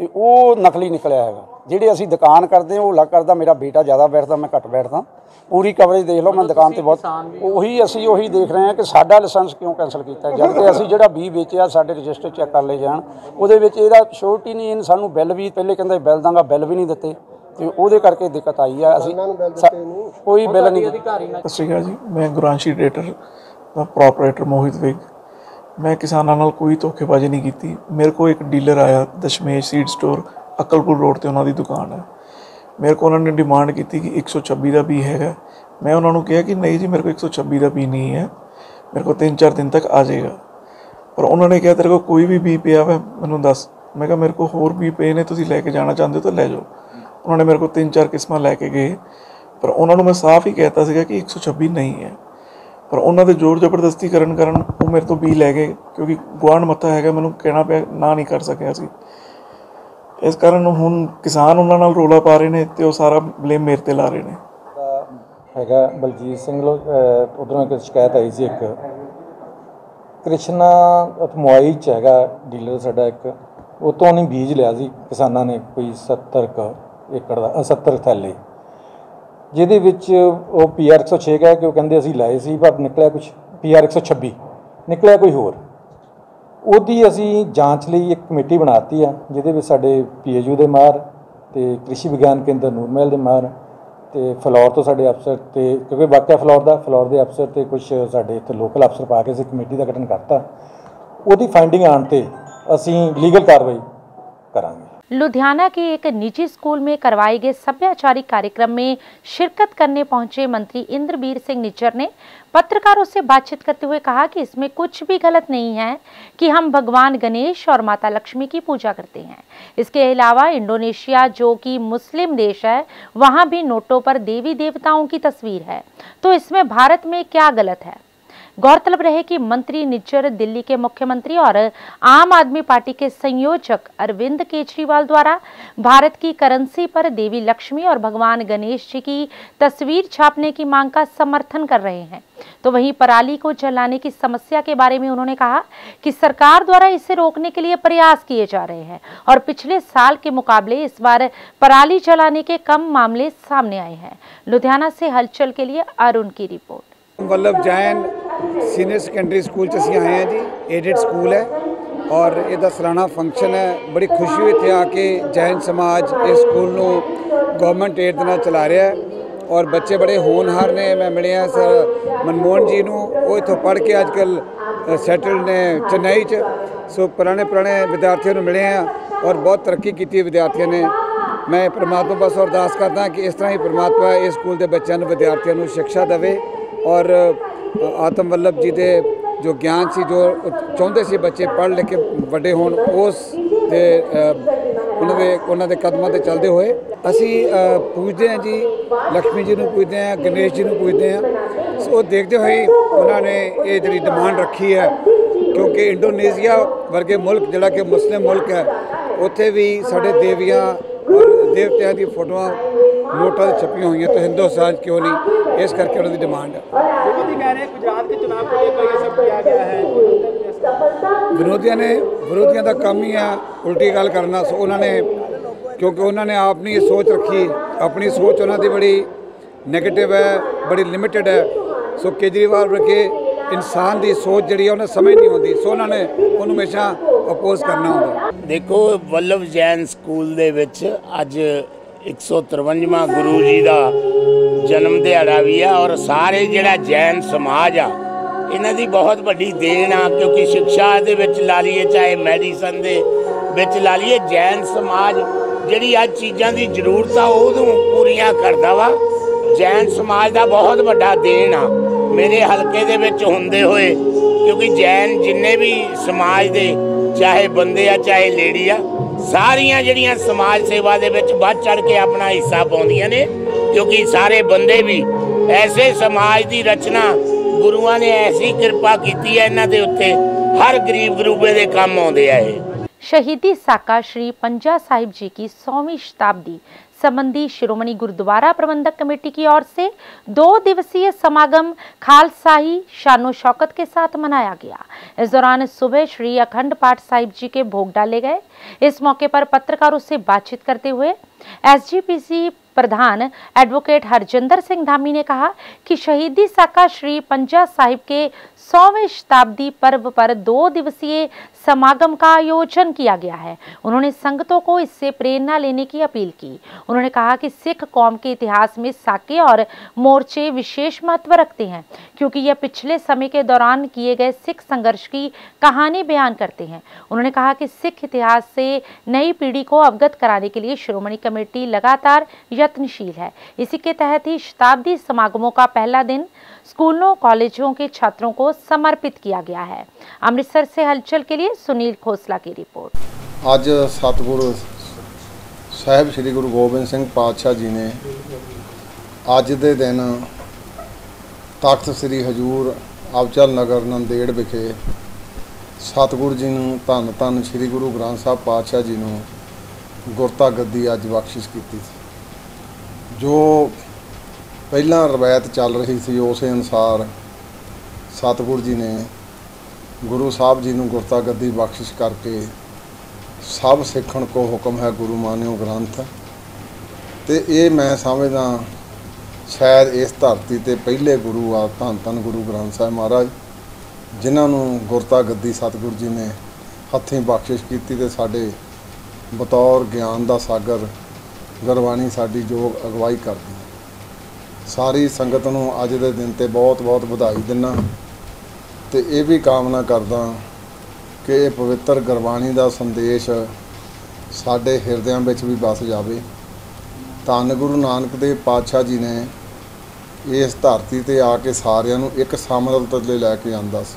ਤੇ ਉਹ ਨਕਲੀ ਨਿਕਲਿਆ ਹੈਗਾ। ਜਿਹੜੇ ਅਸੀਂ ਦੁਕਾਨ ਕਰਦੇ ਹਾਂ ਉਹ ਲੱਗ ਕਰਦਾ ਮੇਰਾ ਬੇਟਾ ਜ਼ਿਆਦਾ ਬੈਠਦਾ ਮੈਂ ਘੱਟ ਬੈਠਦਾ। ਪੂਰੀ ਕਵਰੇਜ ਦੇਖ ਲਓ ਮੈਂ ਦੁਕਾਨ ਤੇ ਬਹੁਤ ਉਹੀ ਅਸੀਂ ਉਹੀ ਦੇਖ ਰਹੇ ਹਾਂ ਕਿ ਸਾਡਾ ਲਾਇਸੈਂਸ ਕਿਉਂ ਕੈਨਸਲ ਕੀਤਾ ਜਦ ਕਿ ਅਸੀਂ ਜਿਹੜਾ ਬੀ ਵੇਚਿਆ ਸਾਡੇ ਰਜਿਸਟਰ ਚੈੱਕ ਕਰ ਲਏ ਜਾਣ। ਉਹਦੇ ਵਿੱਚ ਇਹਦਾ ਸ਼ੋਰਟੀ ਨਹੀਂ ਇਹਨੇ ਸਾਨੂੰ ਬਿੱਲ ਵੀ ਪਹਿਲੇ ਕਹਿੰਦਾ ਬਿੱਲ ਦਾਂਗਾ ਬਿੱਲ ਵੀ ਨਹੀਂ ਦਿੱਤੇ। ਤੇ ਉਹਦੇ ਕਰਕੇ ਦਿੱਕਤ ਆਈ ਆ। ਅਸੀਂ ਕੋਈ ਬਿੱਲ ਨਹੀਂ ਦਿੱਤਾ ਸਤਿ ਸ਼੍ਰੀ ਅਕਾਲ ਜੀ ਮੈਂ ਗੁਰਾਂਸ਼ੀ ਟਰੇਡਰ ਦਾ ਪ੍ਰੋਪਰਾਈਟਰ ਮੋਹਿਤ ਵਿਗ। ਮੈਂ ਕਿਸਾਨਾਂ ਨਾਲ ਕੋਈ ਧੋਖੇਬਾਜ਼ੀ ਨਹੀਂ ਕੀਤੀ। ਮੇਰੇ ਕੋਲ ਇੱਕ ਡੀਲਰ ਆਇਆ, Dashmesh seed store Akalpur road ਤੇ ਉਹਨਾਂ ਦੀ ਦੁਕਾਨ ਹੈ। ਮੇਰੇ ਕੋਲ ਉਹਨਾਂ ਨੇ ਡਿਮਾਂਡ ਕੀਤੀ ਕਿ 126 ਦਾ ਬੀ ਹੈਗਾ। ਮੈਂ ਉਹਨਾਂ ਨੂੰ ਕਿਹਾ ਕਿ ਨਹੀਂ ਜੀ, ਮੇਰੇ ਕੋਲ 126 ਦਾ ਬੀ ਨਹੀਂ ਹੈ। ਮੇਰੇ ਕੋਲ 3-4 ਦਿਨ ਤੱਕ ਆ ਜਾਏਗਾ। ਪਰ ਉਹਨਾਂ ਨੇ ਕਿਹਾ, ਤੇਰੇ ਕੋਲ ਕੋਈ ਵੀ ਬੀ ਪਿਆ ਵਾ ਮੈਨੂੰ ਦੱਸ। ਮੈਂ ਕਿਹਾ, ਮੇਰੇ ਕੋਲ ਹੋਰ ਵੀ ਪਏ ਨੇ, ਤੁਸੀਂ ਲੈ ਕੇ ਜਾਣਾ ਚਾਹੁੰਦੇ ਹੋ ਤਾਂ ਲੈ ਜਾਓ। ਉਹਨਾਂ ਨੇ ਮੇਰੇ ਕੋਲ 3-4 ਕਿਸਮਾਂ ਲੈ ਕੇ ਗਏ। ਪਰ ਉਹਨਾਂ ਨੂੰ ਮੈਂ ਸਾਫ਼ ਹੀ ਕਹਿਤਾ ਸੀਗਾ ਕਿ 126 ਨਹੀਂ ਹੈ। ਪਰ ਉਹਨਾਂ ਦੇ ਜ਼ੋਰ ਜ਼ਬਰਦਸਤੀ ਕਰਨ ਕਾਰਨ ਉਹ ਮੇਰੇ ਤੋਂ ਬੀ ਲੈ ਗਏ ਕਿਉਂਕਿ ਗੁਆਂਢ ਮੱਥਾ ਹੈਗਾ ਮੈਨੂੰ ਕਹਿਣਾ ਪਿਆ ਨਾ ਨਹੀਂ ਕਰ ਸਕਿਆ ਸੀ। ਇਸ ਕਾਰਨ ਹੁਣ ਕਿਸਾਨ ਉਹਨਾਂ ਨਾਲ ਰੋਲਾ ਪਾ ਰਹੇ ਨੇ ਤੇ ਉਹ ਸਾਰਾ ਬਲੇਮ ਮੇਰੇ ਤੇ ਲਾ ਰਹੇ ਨੇ। ਹੈਗਾ ਬਲਜੀਤ ਸਿੰਘ ਲੋ ਉਧਰੋਂ ਇੱਕ ਸ਼ਿਕਾਇਤ ਆਈ ਸੀ ਇੱਕ। ਕ੍ਰਿਸ਼ਨਾ ਅਥਮਵਾਈ ਚ ਹੈਗਾ ਡੀਲਰ ਸਾਡਾ ਇੱਕ। ਉਹ ਤੋਂ ਉਹਨੇ ਬੀਜ ਲਿਆ ਸੀ ਕਿਸਾਨਾਂ ਨੇ ਕੋਈ 70 ਕੁ ਏਕੜ ਦਾ ਅ, 70 ਥੈਲੇ। ਜਿਹਦੇ ਵਿੱਚ ਉਹ ਪੀਆਰ 106 ਹੈ ਕਿ ਉਹ ਕਹਿੰਦੇ ਅਸੀਂ ਲਾਏ ਸੀ, ਪਰ ਨਿਕਲਿਆ ਕੁਝ ਪੀਆਰ 126 ਨਿਕਲਿਆ ਕੋਈ ਹੋਰ। ਉਹਦੀ ਅਸੀਂ ਜਾਂਚ ਲਈ ਇੱਕ ਕਮੇਟੀ ਬਣਾਤੀ ਆ, ਜਿਹਦੇ ਵਿੱਚ ਸਾਡੇ ਪੀਏਯੂ ਦੇ ਮਾਰ ਤੇ ਕ੍ਰਿਸ਼ੀ ਵਿਗਿਆਨ ਕੇਂਦਰ ਨੂਰਮਹਿਲ ਦੇ ਮਾਰ ਤੇ ਫਲੋਰ ਤੋਂ ਸਾਡੇ ਅਫਸਰ ਤੇ, ਕਿਉਂਕਿ ਵਾਕਿਆ ਫਲੋਰ ਦਾ, ਫਲੋਰ ਦੇ ਅਫਸਰ ਤੇ ਕੁਝ ਸਾਡੇ ਇੱਥੇ ਲੋਕਲ ਅਫਸਰ ਪਾ ਕੇ ਅਸੀਂ ਕਮੇਟੀ ਦਾ ਗਠਨ ਕਰਤਾ। ਉਹਦੀ ਫਾਈਂਡਿੰਗ ਆਉਣ ਤੇ ਅਸੀਂ ਲੀਗਲ ਕਾਰਵਾਈ ਕਰਾਂਗੇ। लुधियाना के एक निजी स्कूल में करवाए गए सभ्याचारी कार्यक्रम में शिरकत करने पहुँचे मंत्री इंद्रबीर सिंह निज्जर ने पत्रकारों से बातचीत करते हुए कहा कि इसमें कुछ भी गलत नहीं है कि हम भगवान गणेश और माता लक्ष्मी की पूजा करते हैं। इसके अलावा इंडोनेशिया, जो कि मुस्लिम देश है, वहाँ भी नोटों पर देवी देवताओं की तस्वीर है। तो इसमें भारत में क्या गलत है? गौरतलब रहे कि मंत्री निज्जर दिल्ली के मुख्यमंत्री और आम आदमी पार्टी के संयोजक अरविंद केजरीवाल द्वारा भारत की करेंसी पर देवी लक्ष्मी और भगवान गणेश जी की तस्वीर छापने की मांग का समर्थन कर रहे हैं। तो वहीं पराली को जलाने की समस्या के बारे में उन्होंने कहा कि सरकार द्वारा इसे रोकने के लिए प्रयास किए जा रहे हैं और पिछले साल के मुकाबले इस बार पराली जलाने के कम मामले सामने आए हैं। लुधियाना से हलचल के लिए अरुण की report. Vallabh Jain senior secondary school ਚ ਅਸੀਂ ਆਏ ਹਾਂ ਜੀ ਏਡਿਡ ਸਕੂਲ ਹੈ ਔਰ ਇਹਦਾ ਸਾਲਾਨਾ ਫੰਕਸ਼ਨ ਹੈ। ਬੜੀ ਖੁਸ਼ੀ ਹੋਈ ਇੱਥੇ ਆ ਕੇ ਜੈਨ ਸਮਾਜ ਇਸ ਸਕੂਲ ਨੂੰ ਗਵਰਨਮੈਂਟ ਏਡ ਦੇ ਨਾਲ ਚਲਾ ਰਿਹਾ ਹੈ ਔਰ ਬੱਚੇ ਬੜੇ ਹੋਣਹਾਰ ਨੇ, ਮੈਂ ਮਿਲਿਆ ਸਰ ਮਨਮੋਹਨ ਜੀ ਨੂੰ। ਉਹ ਇੱਥੋਂ ਪੜ੍ਹ ਕੇ ਅੱਜ ਕੱਲ ਸੈਟਲ ਨੇ ਚੇਨਈ ਚ। ਸੋ ਪੁਰਾਣੇ ਪੁਰਾਣੇ ਵਿਦਿਆਰਥੀਆਂ ਨੂੰ ਮਿਲੇ ਆ ਔਰ ਬਹੁਤ ਤਰੱਕੀ ਕੀਤੀ ਹੈ ਵਿਦਿਆਰਥੀਆਂ ਨੇ। ਮੈਂ ਪ੍ਰਮਾਤਮਾ ਬਸ ਅਰਦਾਸ ਕਰਦਾ ਕਿ ਇਸ ਤਰ੍ਹਾਂ ਹੀ ਪ੍ਰਮਾਤਮਾ ਇਸ ਸਕੂਲ ਦੇ ਬੱਚਿਆਂ ਨੂੰ, ਵਿਦਿਆਰਥੀਆਂ ਨੂੰ ਸਿੱਖਿਆ ਦੇਵੇ। ਔਰ ਆਤਮ ਵੱਲਭ ਜੀ ਦੇ ਜੋ ਗਿਆਨ ਸੀ, ਜੋ ਚਾਹੁੰਦੇ ਸੀ ਬੱਚੇ ਪੜ੍ਹ ਲਿਖ ਕੇ ਵੱਡੇ ਹੋਣ, ਉਸ ਦੇ ਉਹਨਾਂ ਦੇ ਉਹਨਾਂ ਦੇ ਕਦਮਾਂ ਤੇ ਚੱਲਦੇ ਹੋਏ ਅਸੀਂ ਪੂਜਦੇ ਹਾਂ ਜੀ ਲక్ష్ਮੀ ਜੀ ਨੂੰ ਪੂਜਦੇ ਹਾਂ, ਗਣੇਸ਼ ਜੀ ਨੂੰ ਪੂਜਦੇ ਹਾਂ। ਸੋ ਉਹ ਦੇਖਦੇ ਹੋਏ ਉਹਨਾਂ ਨੇ ਇਹ ਜਿਹੜੀ ਡਿਮਾਂਡ ਰੱਖੀ ਹੈ, ਕਿਉਂਕਿ ਇੰਡੋਨੇਸ਼ੀਆ ਵਰਗੇ ਮੁਲਕ, ਜਿਹੜਾ ਕਿ ਮੁਸਲਿਮ ਮੁਲਕ ਹੈ, ਉੱਥੇ ਵੀ ਸਾਡੇ ਦੇਵੀਆਂ ਔਰ ਦੇਵਤਿਆਂ ਦੀ ਫੋਟੋਆਂ ਨੋਟਾਂ ਤੇ ਛਪੀ ਹੋਈ ਹੈ तो हिंदुस्तान क्यों नहीं इस करके उन्होंने डिमांड है ਵਿਰੋਧੀਆਂ ਨੇ ਵਿਰੋਧੀਆਂ ਦਾ ਕੰਮ ਹੀ ਆ ਉਲਟੀ ਗੱਲ ਕਰਨਾ। ਸੋ ਉਹਨਾਂ ਨੇ ਕਿਉਂਕਿ ਉਹਨਾਂ ਨੇ ਆਪਣੀ ਸੋਚ ਰੱਖੀ। ਆਪਣੀ ਸੋਚ ਉਹਨਾਂ ਦੀ ਬੜੀ ਨੈਗੇਟਿਵ ਹੈ ਬੜੀ ਲਿਮਿਟਿਡ ਹੈ। ਸੋ ਕੇਜਰੀਵਾਲ ਵਰਗੇ ਇਨਸਾਨ ਦੀ ਸੋਚ ਜਿਹੜੀ ਹੈ ਉਹਨਾਂ ਸਮਝ ਨਹੀਂ ਆਉਂਦੀ। ਸੋ ਉਹਨਾਂ ਨੇ ਉਹਨੂੰ ਹਮੇਸ਼ਾ ਅਪੋਜ਼ ਕਰਨਾ ਹੁੰਦਾ। ਦੇਖੋ ਵੱਲਭ ਜੈਨ ਸਕੂਲ ਦੇ ਵਿੱਚ ਅੱਜ 153ਵਾਂ ਗੁਰੂ ਜੀ ਦਾ ਜਨਮ ਦਿਹਾੜਾ ਵੀ ਆ ਔਰ ਸਾਰੇ ਜਿਹੜਾ ਜੈਨ ਸਮਾਜ ਆ, ਇਹਨਾਂ ਦੀ ਬਹੁਤ ਵੱਡੀ ਦੇਣ ਆ, ਕਿਉਂਕਿ ਸਿੱਖਿਆ ਦੇ ਵਿੱਚ ਲਾ ਲਈਏ ਚਾਹੇ ਮੈਡੀਸਨ ਦੇ ਵਿੱਚ ਲਾ ਲਈਏ, ਜੈਨ ਸਮਾਜ ਜਿਹੜੀ ਅੱਜ ਚੀਜ਼ਾਂ ਦੀ ਜ਼ਰੂਰਤ ਆ, ਉਹਨੂੰ ਪੂਰੀਆਂ ਕਰਦਾ ਵਾ। ਜੈਨ ਸਮਾਜ ਦਾ ਬਹੁਤ ਵੱਡਾ ਦੇਣ ਆ। ਮੇਰੇ ਹਲਕੇ ਦੇ ਵਿੱਚ ਹੁੰਦੇ ਹੋਏ, ਕਿਉਂਕਿ ਜੈਨ ਜਿੰਨੇ ਵੀ ਸਮਾਜ ਦੇ, ਚਾਹੇ ਬੰਦੇ ਆ, ਚਾਹੇ ਲੇਡੀ ਆ ਸਾਰੀਆਂ ਜਿਹੜੀਆਂ ਸਮਾਜ ਸੇਵਾ ਦੇ ਵਿੱਚ ਵੱਧ ਚੜ ਕੇ ਆਪਣਾ ਹਿੱਸਾ ਪਾਉਂਦੀਆਂ ਨੇ ਕਿਉਂਕਿ ਸਾਰੇ ਬੰਦੇ ਵੀ ਐਸੇ ਸਮਾਜ ਦੀ ਰਚਨਾ ਗੁਰੂਆਂ ਨੇ ਐਸੀ ਕਿਰਪਾ ਕੀਤੀ ਹੈ ਇਹਨਾਂ ਦੇ ਉੱਤੇ ਹਰ ਗਰੀਬ ਗਰੂਬੇ ਦੇ ਕੰਮ ਆਉਂਦੇ ਆ ਇਹ शहीदी साका श्री पंजा साहिब जी की सौवीं शताब्दी संबंधी शिरोमणि गुरुद्वारा प्रबंधक कमेटी की ओर से दो दिवसीय समागम खालसाही शानो शौकत के साथ मनाया गया इस दौरान सुबह श्री अखंड पाठ साहिब जी के भोग डाले गए इस मौके पर पत्रकारों से बातचीत करते हुए एसजीपीसी प्रधान एडवोकेट हरजिंदर सिंह धामी ने कहा कि शहीदी साका श्री पंजा साहिब के सौवें शताब्दी पर्व पर दो दिवसीय समागम का आयोजन किया गया है। उन्होंने संगतों को इससे प्रेरणा लेने की अपील की। उन्होंने कहा कि सिख कौम के इतिहास में साके और मोर्चे विशेष महत्व रखते हैं, क्योंकि यह पिछले समय के दौरान किए गए सिख संघर्ष की कहानी बयान करते हैं। उन्होंने कहा कि सिख इतिहास से नई पीढ़ी को अवगत कराने के लिए श्रोमणी लगातार यत्नशील है इसी के तहत ही शताब्दी समागमों का पहला दिन स्कूलों कॉलेजों के छात्रों को समर्पित किया गया है अमृतसर से हलचल के लिए सुनील खोसला की रिपोर्ट ਅੱਜ ਸਤਿਗੁਰੂ ਸਾਹਿਬ ਸ੍ਰੀ ਗੁਰੂ ਗੋਬਿੰਦ ਸਿੰਘ ਪਾਤਸ਼ਾਹ ਜੀ ਨੇ ਅੱਜ ਦੇ ਦਿਨ ਤਖਤ ਸ੍ਰੀ ਹਜੂਰ ਅਬਚਲ ਨਗਰ ਨੰਦੇੜ ਵਿਖੇ ਸਤਿਗੁਰੂ ਜੀ ਨੂੰ ਧੰਨ ਧੰਨ ਸ੍ਰੀ ਗੁਰੂ ਗ੍ਰੰਥ ਸਾਹਿਬ ਪਾਤਸ਼ਾਹ ਜੀ ਨੂੰ ਗੁਰਤਾ ਗੱਦੀ ਅੱਜ ਬਖਸ਼ਿਸ਼ ਕੀਤੀ ਸੀ। ਜੋ ਪਹਿਲਾਂ ਰਵਾਇਤ ਚੱਲ ਰਹੀ ਸੀ, ਉਸੇ ਅਨੁਸਾਰ ਸਤਿਗੁਰੂ ਜੀ ਨੇ ਗੁਰੂ ਸਾਹਿਬ ਜੀ ਨੂੰ ਗੁਰਤਾ ਗੱਦੀ ਬਖਸ਼ਿਸ਼ ਕਰਕੇ ਸਭ ਸਿੱਖਣ ਕੋ ਹੁਕਮ ਹੈ ਗੁਰੂ ਮਾਨਿਓ ਗ੍ਰੰਥ। ਤੇ ਇਹ ਮੈਂ ਸਮਝਦਾ ਸ਼ਾਇਦ ਇਸ ਧਰਤੀ ਤੇ ਪਹਿਲੇ ਗੁਰੂ ਆ ਧੰਨ ਧੰਨ ਗੁਰੂ ਗ੍ਰੰਥ ਸਾਹਿਬ ਮਹਾਰਾਜ, ਜਿਨ੍ਹਾਂ ਨੂੰ ਗੁਰਤਾ ਗੱਦੀ ਸਤਿਗੁਰੂ ਜੀ ਨੇ ਹੱਥੀਂ ਬਖਸ਼ਿਸ਼ ਕੀਤੀ ਤੇ ਸਾਡੇ ਬਤੌਰ ਗਿਆਨ ਦਾ ਸਾਗਰ ਗੁਰਬਾਣੀ ਸਾਡੀ ਜੋਗ ਅਗਵਾਈ ਕਰਦੀ ਸਾਰੀ ਸੰਗਤ ਨੂੰ ਅੱਜ ਦੇ ਦਿਨ ਤੇ ਬਹੁਤ-ਬਹੁਤ ਵਧਾਈ ਦਿੰਨਾ। ਤੇ ਇਹ ਵੀ ਕਾਮਨਾ ਕਰਦਾ ਕਿ ਇਹ ਪਵਿੱਤਰ ਗੁਰਬਾਣੀ ਦਾ ਸੰਦੇਸ਼ ਸਾਡੇ ਹਿਰਦਿਆਂ ਵਿੱਚ ਵੀ ਵਸ ਜਾਵੇ। ਧੰਨ ਗੁਰੂ ਨਾਨਕ ਦੇਵ ਪਾਤਸ਼ਾਹ ਜੀ ਨੇ ਇਸ ਧਰਤੀ ਤੇ ਆ ਕੇ ਸਾਰਿਆਂ ਨੂੰ ਇੱਕ ਸਮਰਲਤ ਤੇ ਲੈ ਕੇ ਆਂਦਾ ਸੀ।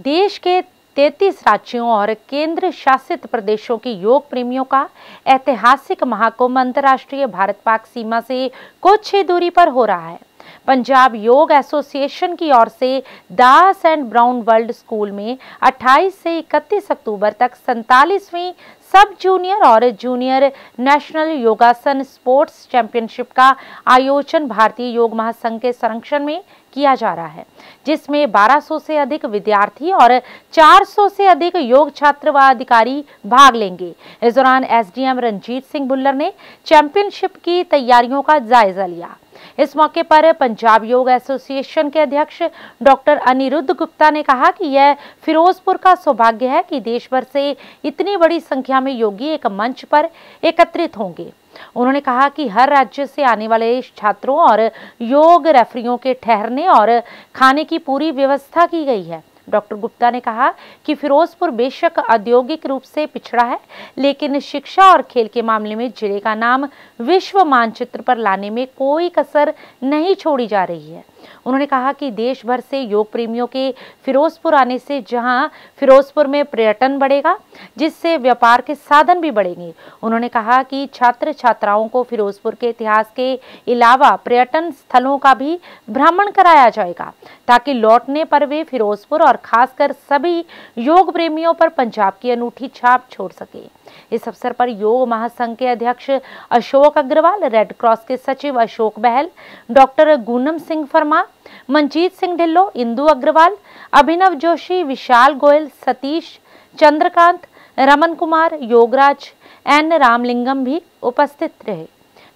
ਦੇਸ਼ ਕੇ 33 राज्यों और केंद्र शासित प्रदेशों के योग प्रेमियों का ऐतिहासिक महाकुंभ अंतर्राष्ट्रीय भारत पाक सीमा से कुछ ही दूरी पर हो रहा है। पंजाब योग एसोसिएशन की ओर से Das and Brown world school में 28 से 31 अक्टूबर तक सैतालीसवीं सब जूनियर और junior national yogasana sports championship का आयोजन भारतीय योग महासंघ के संरक्षण में किया जा रहा है, जिसमें 1200 से अधिक विद्यार्थी और 400 से अधिक योग छात्र व अधिकारी भाग लेंगे। इस दौरान एसडीएम रंजीत सिंह भुल्लर ने चैंपियनशिप की तैयारियों का जायजा लिया। इस मौके पर पंजाब योग एसोसिएशन के अध्यक्ष डॉक्टर अनिरुद्ध गुप्ता ने कहा कि यह फिरोजपुर का सौभाग्य है कि देश भर से इतनी बड़ी संख्या में योगी एक मंच पर एकत्रित होंगे। उन्होंने कहा कि हर राज्य से आने वाले छात्रों और योग रेफरियों के ठहरने और खाने की पूरी व्यवस्था की गई है। डॉक्टर गुप्ता ने कहा कि फिरोजपुर बेशक औद्योगिक रूप से पिछड़ा है, लेकिन शिक्षा और खेल के मामले में ज़िले का नाम विश्व मानचित्र पर लाने में कोई कसर नहीं छोड़ी जा रही है। उन्होंने कहा कि देश भर से योग प्रेमियों के फिरोजपुर आने से जहाँ फिरोजपुर में पर्यटन बढ़ेगा, जिससे व्यापार के साधन भी बढ़ेंगे। उन्होंने कहा कि छात्र छात्राओं को फिरोजपुर के इतिहास के अलावा पर्यटन स्थलों का भी भ्रमण कराया जाएगा, ताकि लौटने पर वे फिरोजपुर और खासकर सभी योग प्रेमियों पर पंजाब की अनूठी छाप छोड़ सके। इस अवसर पर योग महासंघ के अध्यक्ष अशोक अग्रवाल, रेड क्रॉस के सचिव अशोक बहल, डॉक्टर गुनम सिंह फरमा मंजीत सिंह ढिल्लो इंदु अग्रवाल अभिनव जोशी विशाल गोयल सतीश चंद्रकांत रमन कुमार योगराज एन रामलिंगम भी उपस्थित रहे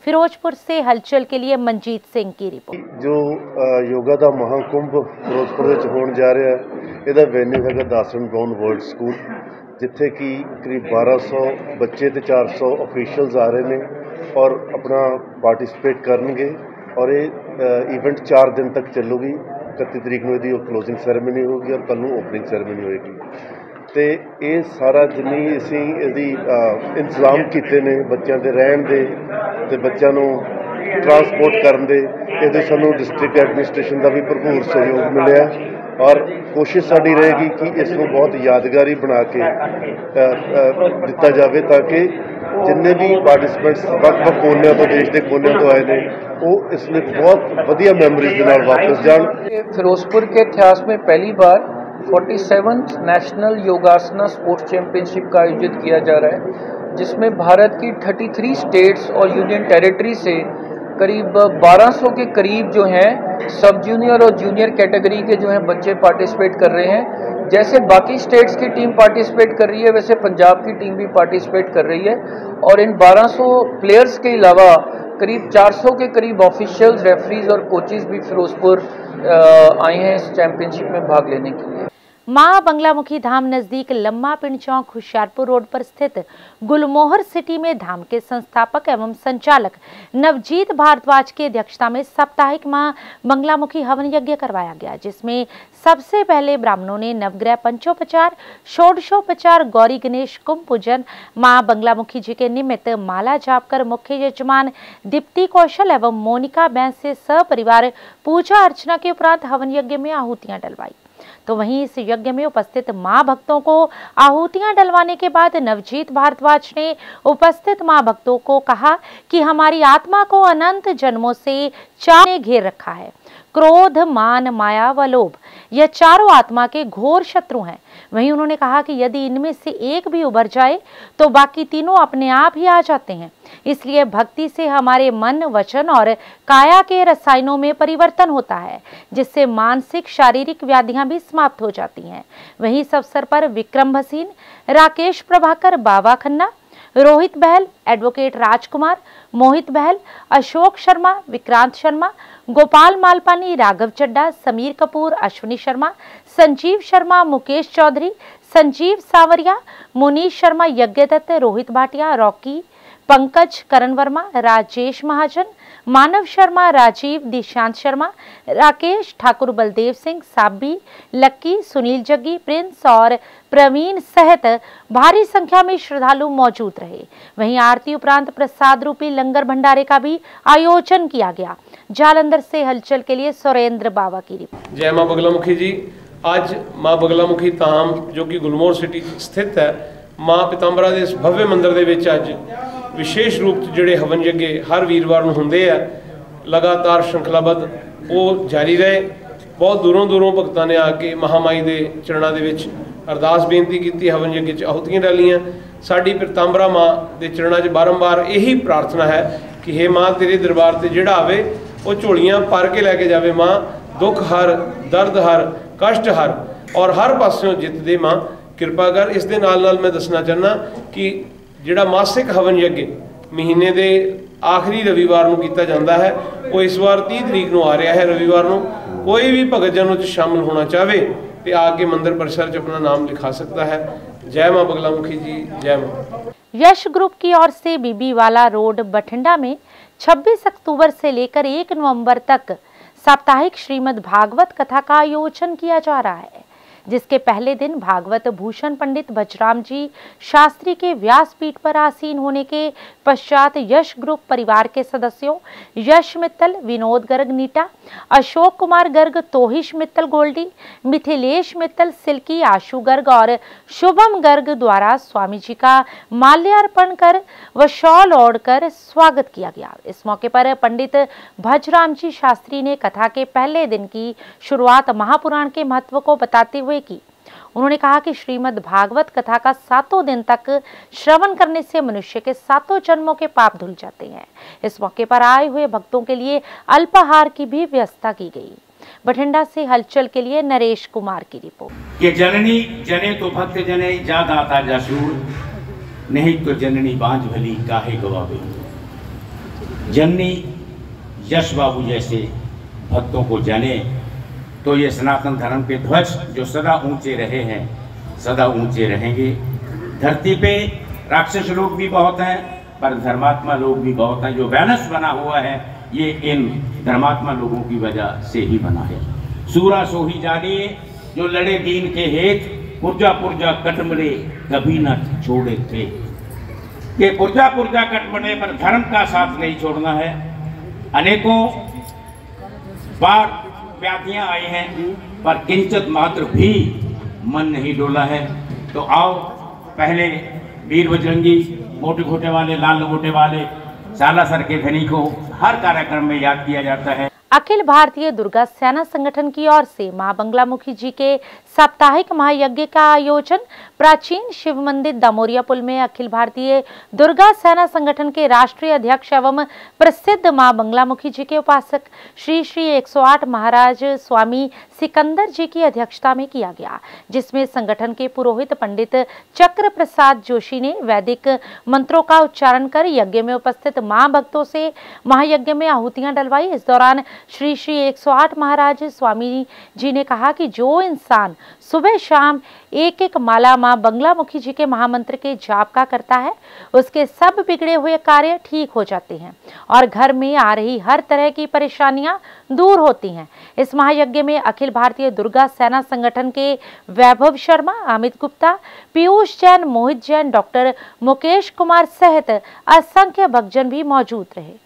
फिरोजपुर से हलचल के लिए मंजीत सिंह की रिपोर्ट ਜੋ ਅ, ਯੋਗਾ ਦਾ ਮਹਾਕੁੰਭ ਫਿਰੋਜ਼ਪੁਰ ਵਿੱਚ ਹੋਣ ਜਾ ਰਿਹਾ ਹੈ ਇਹਦਾ ਵੈਨਿਊ ਹੈਗਾ ਦਾਸਨ ਬ੍ਰਾਊਨ ਵਰਲਡ ਸਕੂਲ ਜਿੱਥੇ ਕਿ ਕਰੀਬ 1200 ਬੱਚੇ ਤੇ 400 ਅਫੀਸ਼ੀਅਲਸ ਆ ਰਹੇ ਨੇ ਔਰ ਆਪਣਾ ਪਾਰਟਿਸਿਪੇਟ ਕਰਨਗੇ ਔਰ ਇਹ ਇਵੈਂਟ 4 ਦਿਨ ਤੱਕ ਚੱਲੂਗੀ। 31 ਤਰੀਕ ਨੂੰ ਇਹਦੀ ਕਲੋਜ਼ਿੰਗ ਸੈਰੇਮਨੀ ਹੋਊਗੀ ਔਰ ਕੱਲ ਨੂੰ ਓਪਨਿੰਗ ਸੈਰੇਮਨੀ ਹੋਏਗੀ। ਤੇ ਇਹ ਸਾਰਾ ਜਿੰਨੀ ਅਸੀਂ ਇਹਦੀ ਇੰਤਜ਼ਾਮ ਕੀਤੇ ਨੇ ਬੱਚਿਆਂ ਦੇ ਰਹਿਣ ਦੇ ਤੇ ਬੱਚਿਆਂ ਨੂੰ ਟਰਾਂਸਪੋਰਟ ਕਰਨ ਦੇ, ਇਹਦੇ ਸਾਨੂੰ ਡਿਸਟ੍ਰਿਕਟ ਐਡਮਿਨਿਸਟ੍ਰੇਸ਼ਨ ਦਾ ਵੀ ਭਰਪੂਰ ਸਹਿਯੋਗ ਮਿਲਿਆ। ਔਰ ਕੋਸ਼ਿਸ਼ ਸਾਡੀ ਰਹੇਗੀ ਕਿ ਇਸ ਨੂੰ ਬਹੁਤ ਯਾਦਗਾਰੀ ਬਣਾ ਕੇ ਅ, ਅ, ਦਿੱਤਾ ਜਾਵੇ ਤਾਂ ਕਿ ਜਿੰਨੇ ਵੀ ਪਾਰਟਿਸਪੈਂਟਸ ਵੱਖ-ਵੱਖ ਕੋਨਿਆਂ ਤੋਂ ਦੇਸ਼ ਦੇ ਕੋਨਿਆਂ ਤੋਂ ਆਏ ਨੇ ਉਹ ਇਸ ਲਈ ਬਹੁਤ ਵਧੀਆ ਮੈਮਰੀਜ਼ ਦੇ ਨਾਲ ਵਾਪਸ ਜਾਣ फिरोजपुर के इतिहास में पहली बार 47th national yogasana sports championship का आयोजित किया जा रहा है जिसमें भारत की 33 स्टेट्स और यूनियन टेरिटरी से करीब 1200 के करीब जो हैं, सब जूनियर और जूनियर कैटेगरी के जो हैं बच्चे पार्टिसिपेट कर रहे हैं। जैसे बाकी स्टेट्स की टीम पार्टिसिपेट कर रही है, वैसे पंजाब की टीम भी पार्टिसिपेट कर रही है। और इन 1200 प्लेयर्स के अलावा करीब 400 के करीब ऑफिशियल्स रेफरीज और कोचेस भी फिरोजपुर आए हैं इस चैंपियनशिप में भाग लेने के लिए। माँ बंगलामुखी धाम नज़दीक लम्मा पिंड चौक हुशियारपुर रोड पर स्थित गुलमोहर सिटी में धाम के संस्थापक एवं संचालक नवजीत भारद्वाज की अध्यक्षता में साप्ताहिक माँ बंगलामुखी हवन यज्ञ करवाया गया, जिसमें सबसे पहले ब्राह्मणों ने नवग्रह पंचोपचार, षोडशोपचार, गौरी गणेश, कुंभ पूजन, माँ बंगलामुखी जी के निमित्त माला जाप कर मुख्य यजमान दीप्ति कौशल एवं मोनिका बैंस से सपरिवार पूजा अर्चना के उपरांत हवन यज्ञ में आहुतियाँ डलवाई। तो वहीं इस यज्ञ में उपस्थित माँ भक्तों को आहुतियाँ डलवाने के बाद नवजीत भारद्वाज ने उपस्थित माँ भक्तों को कहा कि हमारी आत्मा को अनंत जन्मों से चार ने घेर रखा है। क्रोध मान माया व लोभ यह चारों आत्मा के घोर शत्रु हैं। वहीं उन्होंने कहा कि यदि इनमें से एक भी उभर जाए तो बाकी तीनों अपने आप ही आ जाते हैं। इसलिए भक्ति से हमारे मन, वचन और काया के रसायनों में परिवर्तन होता है, जिससे मानसिक, शारीरिक व्याधियाँ भी समाप्त हो जाती हैं। वहीं इस अवसर पर Vikram Bhasin, Rakesh Prabhakar, Baba Khanna, Rohit Bahl, advocate Rajkumar, Mohit Bahl, Ashok Sharma, Vikrant Sharma Gopal Malpani, Raghav Chadda Sameer Kapoor, Ashwini Sharma, Sanjeev Sharma, Mukesh Chaudhary, Sanjeev Sawariya Munish Sharma, Yagyadatt, Rohit Bhatia, Rocky, Pankaj Karan Verma Rajesh Mahajan Manav Sharma, Rajiv Dishant Sharma, Rakesh Thakur, Baldev Singh, Sabi, Lucky, Sunil Jaggi, Prince और प्रवीण सहित भारी संख्या में श्रद्धालु मौजूद रहे। वहीं आरती उपरांत प्रसाद रूपी लंगर भंडारे का भी आयोजन किया गया। जालंधर से हलचल के लिए सुरेंद्र बाबा की रिपोर्ट। जय माँ बगलामुखी जी। आज माँ बगलामुखी धाम, जो कि गुलमोर सिटी स्थित है ਮਾਂ पिताम्बरा भव्य मंदिर ਵਿਸ਼ੇਸ਼ ਰੂਪ 'ਚ ਜਿਹੜੇ ਹਵਨ ਜੱਗੇ ਹਰ ਵੀਰਵਾਰ ਨੂੰ ਹੁੰਦੇ ਆ, ਲਗਾਤਾਰ ਸ਼ೃಂখਲਾਬੱਧ ਉਹ ਜਾਰੀ ਰਹੇ। ਬਹੁਤ ਦੂਰੋਂ ਦੂਰੋਂ ਭਗਤਾਂ ਨੇ ਆ ਕੇ ਮਹਾਮਾਈ ਦੇ ਚਰਨਾਂ ਦੇ ਵਿੱਚ ਅਰਦਾਸ ਬੇਨਤੀ ਕੀਤੀ, ਹਵਨ ਜੱਗੇ 'ਚ ਆਹੁਤੀਆਂ ਡਾਲੀਆਂ। ਸਾਡੀ ਪਿਤੰਬਰਾ ਮਾਂ ਦੇ ਚਰਨਾਂ 'ਚ ਬਾਰੰਬਾਰ ਇਹੀ ਪ੍ਰਾਰਥਨਾ ਹੈ ਕਿ हे ਮਾਂ, ਤੇਰੇ ਦਰਬਾਰ ਤੇ ਜਿਹੜਾ ਆਵੇ, ਉਹ ਝੋਲੀਆਂ ਭਰ ਕੇ ਲੈ ਕੇ ਜਾਵੇ ਮਾਂ। ਦੁੱਖ ਹਰ, ਦਰਦ ਹਰ, ਕਸ਼ਟ ਹਰ, ਔਰ ਹਰ ਪਾਸਿਓਂ ਜਿੱਤ ਦੇ ਮਾਂ। ਕਿਰਪਾ ਕਰ ਇਸ ਦੇ ਨਾਲ ਨਾਲ ਮੈਂ ਦੱਸਣਾ ਚਾਹਨਾ ਕਿ ਜਿਹੜਾ ਮਾਸਿਕ ਹਵਨ ਯੱਗ ਮਹੀਨੇ ਦੇ ਆਖਰੀ ਰਵੀਵਾਰ ਨੂੰ ਕੀਤਾ ਜਾਂਦਾ ਹੈ ਉਹ ਇਸ ਵਾਰ 30 ਤਰੀਕ ਨੂੰ ਆ ਰਿਹਾ ਹੈ ਰਵੀਵਾਰ ਨੂੰ ਕੋਈ ਵੀ ਭਗਤ ਜਨ ਉਹ 'ਚ ਸ਼ਾਮਲ ਹੋਣਾ ਚਾਹਵੇ ਤੇ ਆ ਕੇ ਮੰਦਿਰ परिसर 'ਚ अपना नाम लिखा सकता है जय मां बगलामुखी जी जय मां यश ग्रुप की ओर से बीबीवाला रोड बठिंडा में 26 अक्टूबर से लेकर 1 नवंबर तक साप्ताहिक श्रीमद् भागवत कथा का आयोजन किया जा रहा है जिसके पहले दिन भागवत भूषण पंडित भजराम जी शास्त्री के व्यासपीठ पर आसीन होने के पश्चात यश ग्रुप परिवार के सदस्यों, यश मित्तल, विनोद गर्ग नीटा, अशोक कुमार गर्ग, तोहिश मित्तल गोल्डी, मिथिलेश मित्तल, सिल्की आशु गर्ग और शुभम गर्ग द्वारा स्वामी जी का माल्यार्पण कर व शॉल ओढ़कर स्वागत किया गया। इस मौके पर पंडित भजराम जी शास्त्री ने कथा के पहले दिन की शुरुआत महापुराण के महत्व को बताते हुए की। उन्होंने कहा कि श्रीमद् भागवत कथा का सातों दिन तक श्रवण करने से मनुष्य के सातों जन्मों के पाप धुल जाते हैं। इस मौके पर आए हुए भक्तों के लिए अल्पाहार की भी व्यवस्था की गई। बठिंडा से हलचल के लिए नरेश कुमार की रिपोर्ट। कि जननी, जने तो भक्त जने, जा दाता जसूर नहीं तो जननी बांझ भली, काहे गवावे। जननी यश बाबू जैसे भक्तों को जाने तो ये सनातन धर्म के ध्वज जो सदा ऊँचे रहे हैं, सदा ऊँचे रहेंगे। धरती पे राक्षस लोग भी बहुत हैं, पर धर्मात्मा लोग भी बहुत हैं। जो बैलेंस बना हुआ है, ये इन धर्मात्मा लोगों की वजह से ही बना है। सूरा सोही जानिए जो लड़े दीन के हेत पुरजा पुरजा कटमरे कभी न छोड़े थे। ये पुरजा पुरजा कटमरे पर धर्म का साथ नहीं छोड़ना है। अनेकों बार व्याधियाँ आई हैं, पर किंचित मात्र भी मन नहीं डोला है। तो आओ, पहले वीर बजरंगी, मोटे घोटे वाले, लाल लंगोटे वाले सालासर के धनी को हर कार्यक्रम में याद किया जाता है। अखिल भारतीय दुर्गा सेना संगठन की ओर से माँ बंगलामुखी जी के साप्ताहिक महायज्ञ का आयोजन प्राचीन शिव मंदिर दमोरिया पुल में अखिल भारतीय दुर्गा सेना संगठन के राष्ट्रीय अध्यक्ष एवं प्रसिद्ध माँ बंगलामुखी जी के उपासक श्री श्री 108 महाराज स्वामी सिकंदर जी की अध्यक्षता में किया गया, जिसमें संगठन के पुरोहित पंडित चक्र प्रसाद जोशी ने वैदिक मंत्रों का उच्चारण कर यज्ञ में उपस्थित माँ भक्तों से महायज्ञ में आहुतियाँ डलवाई। इस दौरान श्री श्री 108 महाराज स्वामी जी ने कहा कि जो इंसान सुबह शाम एक एक माला माँ बंगलामुखी जी के महामंत्र के जाप का करता है, उसके सब बिगड़े हुए कार्य ठीक हो जाते हैं और घर में आ रही हर तरह की परेशानियाँ दूर होती हैं। इस महायज्ञ में अखिल भारतीय दुर्गा सेना संगठन के वैभव शर्मा, अमित गुप्ता, पीयूष जैन, मोहित जैन, डॉक्टर मुकेश कुमार सहित असंख्य भक्तजन भी मौजूद रहे।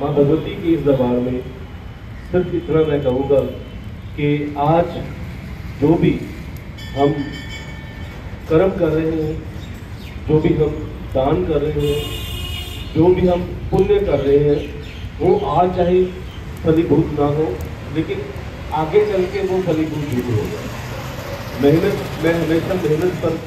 माँ भगवती की इस दरबार में सिर्फ़ इतना मैं कहूँगा कि आज जो भी हम कर्म कर रहे हैं, जो भी हम दान कर रहे हैं, जो भी हम पुण्य कर रहे हैं, वो आज चाहे फलीभूत ना हो, लेकिन आगे चल के वो फलीभूत ज़रूर होगा मेहनत, मैं हमेशा मेहनत पर